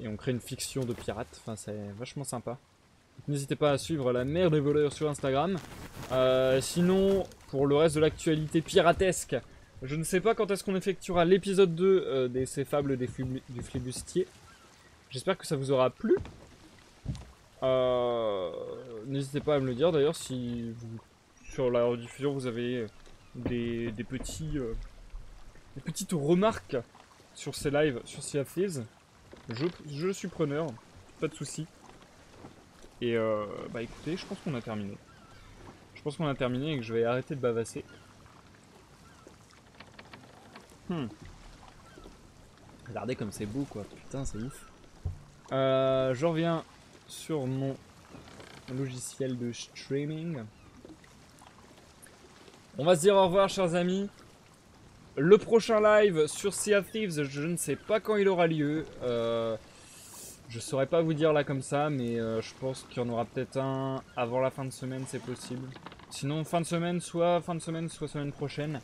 et on crée une fiction de pirate, enfin c'est vachement sympa. N'hésitez pas à suivre la mère des voleurs sur Instagram. Euh, sinon, pour le reste de l'actualité piratesque, je ne sais pas quand est-ce qu'on effectuera l'épisode 2 euh, des Ces fables du flibustier. J'espère que ça vous aura plu. Euh, N'hésitez pas à me le dire d'ailleurs si vous, sur la rediffusion vous avez des, petits, des petites remarques sur ces lives, sur Sea of Thieves. Je, je suis preneur, pas de soucis. Et euh, bah écoutez, je pense qu'on a terminé. Je pense qu'on a terminé et que je vais arrêter de bavasser. Hmm. Regardez comme c'est beau quoi, putain c'est ouf. Euh, je reviens sur mon logiciel de streaming. On va se dire au revoir chers amis. Le prochain live sur Sea of Thieves, je ne sais pas quand il aura lieu. Euh, je saurais pas vous dire là comme ça, mais euh, je pense qu'il y en aura peut-être un avant la fin de semaine, c'est possible. Sinon, fin de semaine, soit fin de semaine, soit semaine prochaine.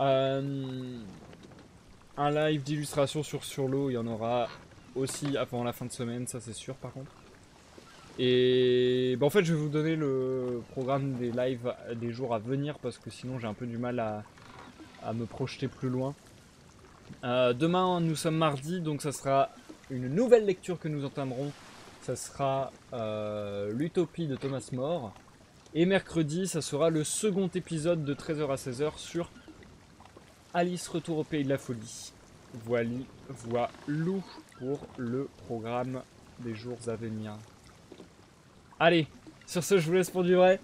Euh, un live d'illustration sur Sur l'eau, il y en aura aussi avant la fin de semaine, ça c'est sûr par contre. Et bah, en fait, je vais vous donner le programme des lives des jours à venir parce que sinon j'ai un peu du mal à, à me projeter plus loin. Euh, demain, nous sommes mardi, donc ça sera une nouvelle lecture que nous entamerons. Ça sera euh, l'Utopie de Thomas More. Et mercredi, ça sera le second épisode de 13h à 16h sur Alice Retour au Pays de la Folie. Voilà, voilou pour le programme des jours à venir. Allez, sur ce, je vous laisse pour du vrai.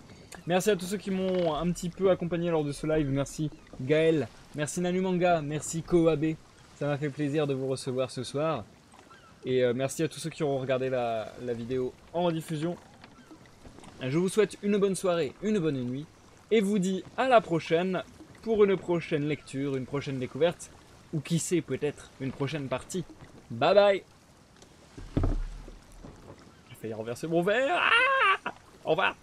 Merci à tous ceux qui m'ont un petit peu accompagné lors de ce live. Merci Gaël, merci Nanumanga, merci Koabe. Ça m'a fait plaisir de vous recevoir ce soir. Et euh, merci à tous ceux qui auront regardé la, vidéo en rediffusion. Je vous souhaite une bonne soirée, une bonne nuit. Et vous dis à la prochaine pour une prochaine lecture, une prochaine découverte. Ou qui sait, peut-être une prochaine partie. Bye bye J'ai failli renverser mon verre. Ah Au revoir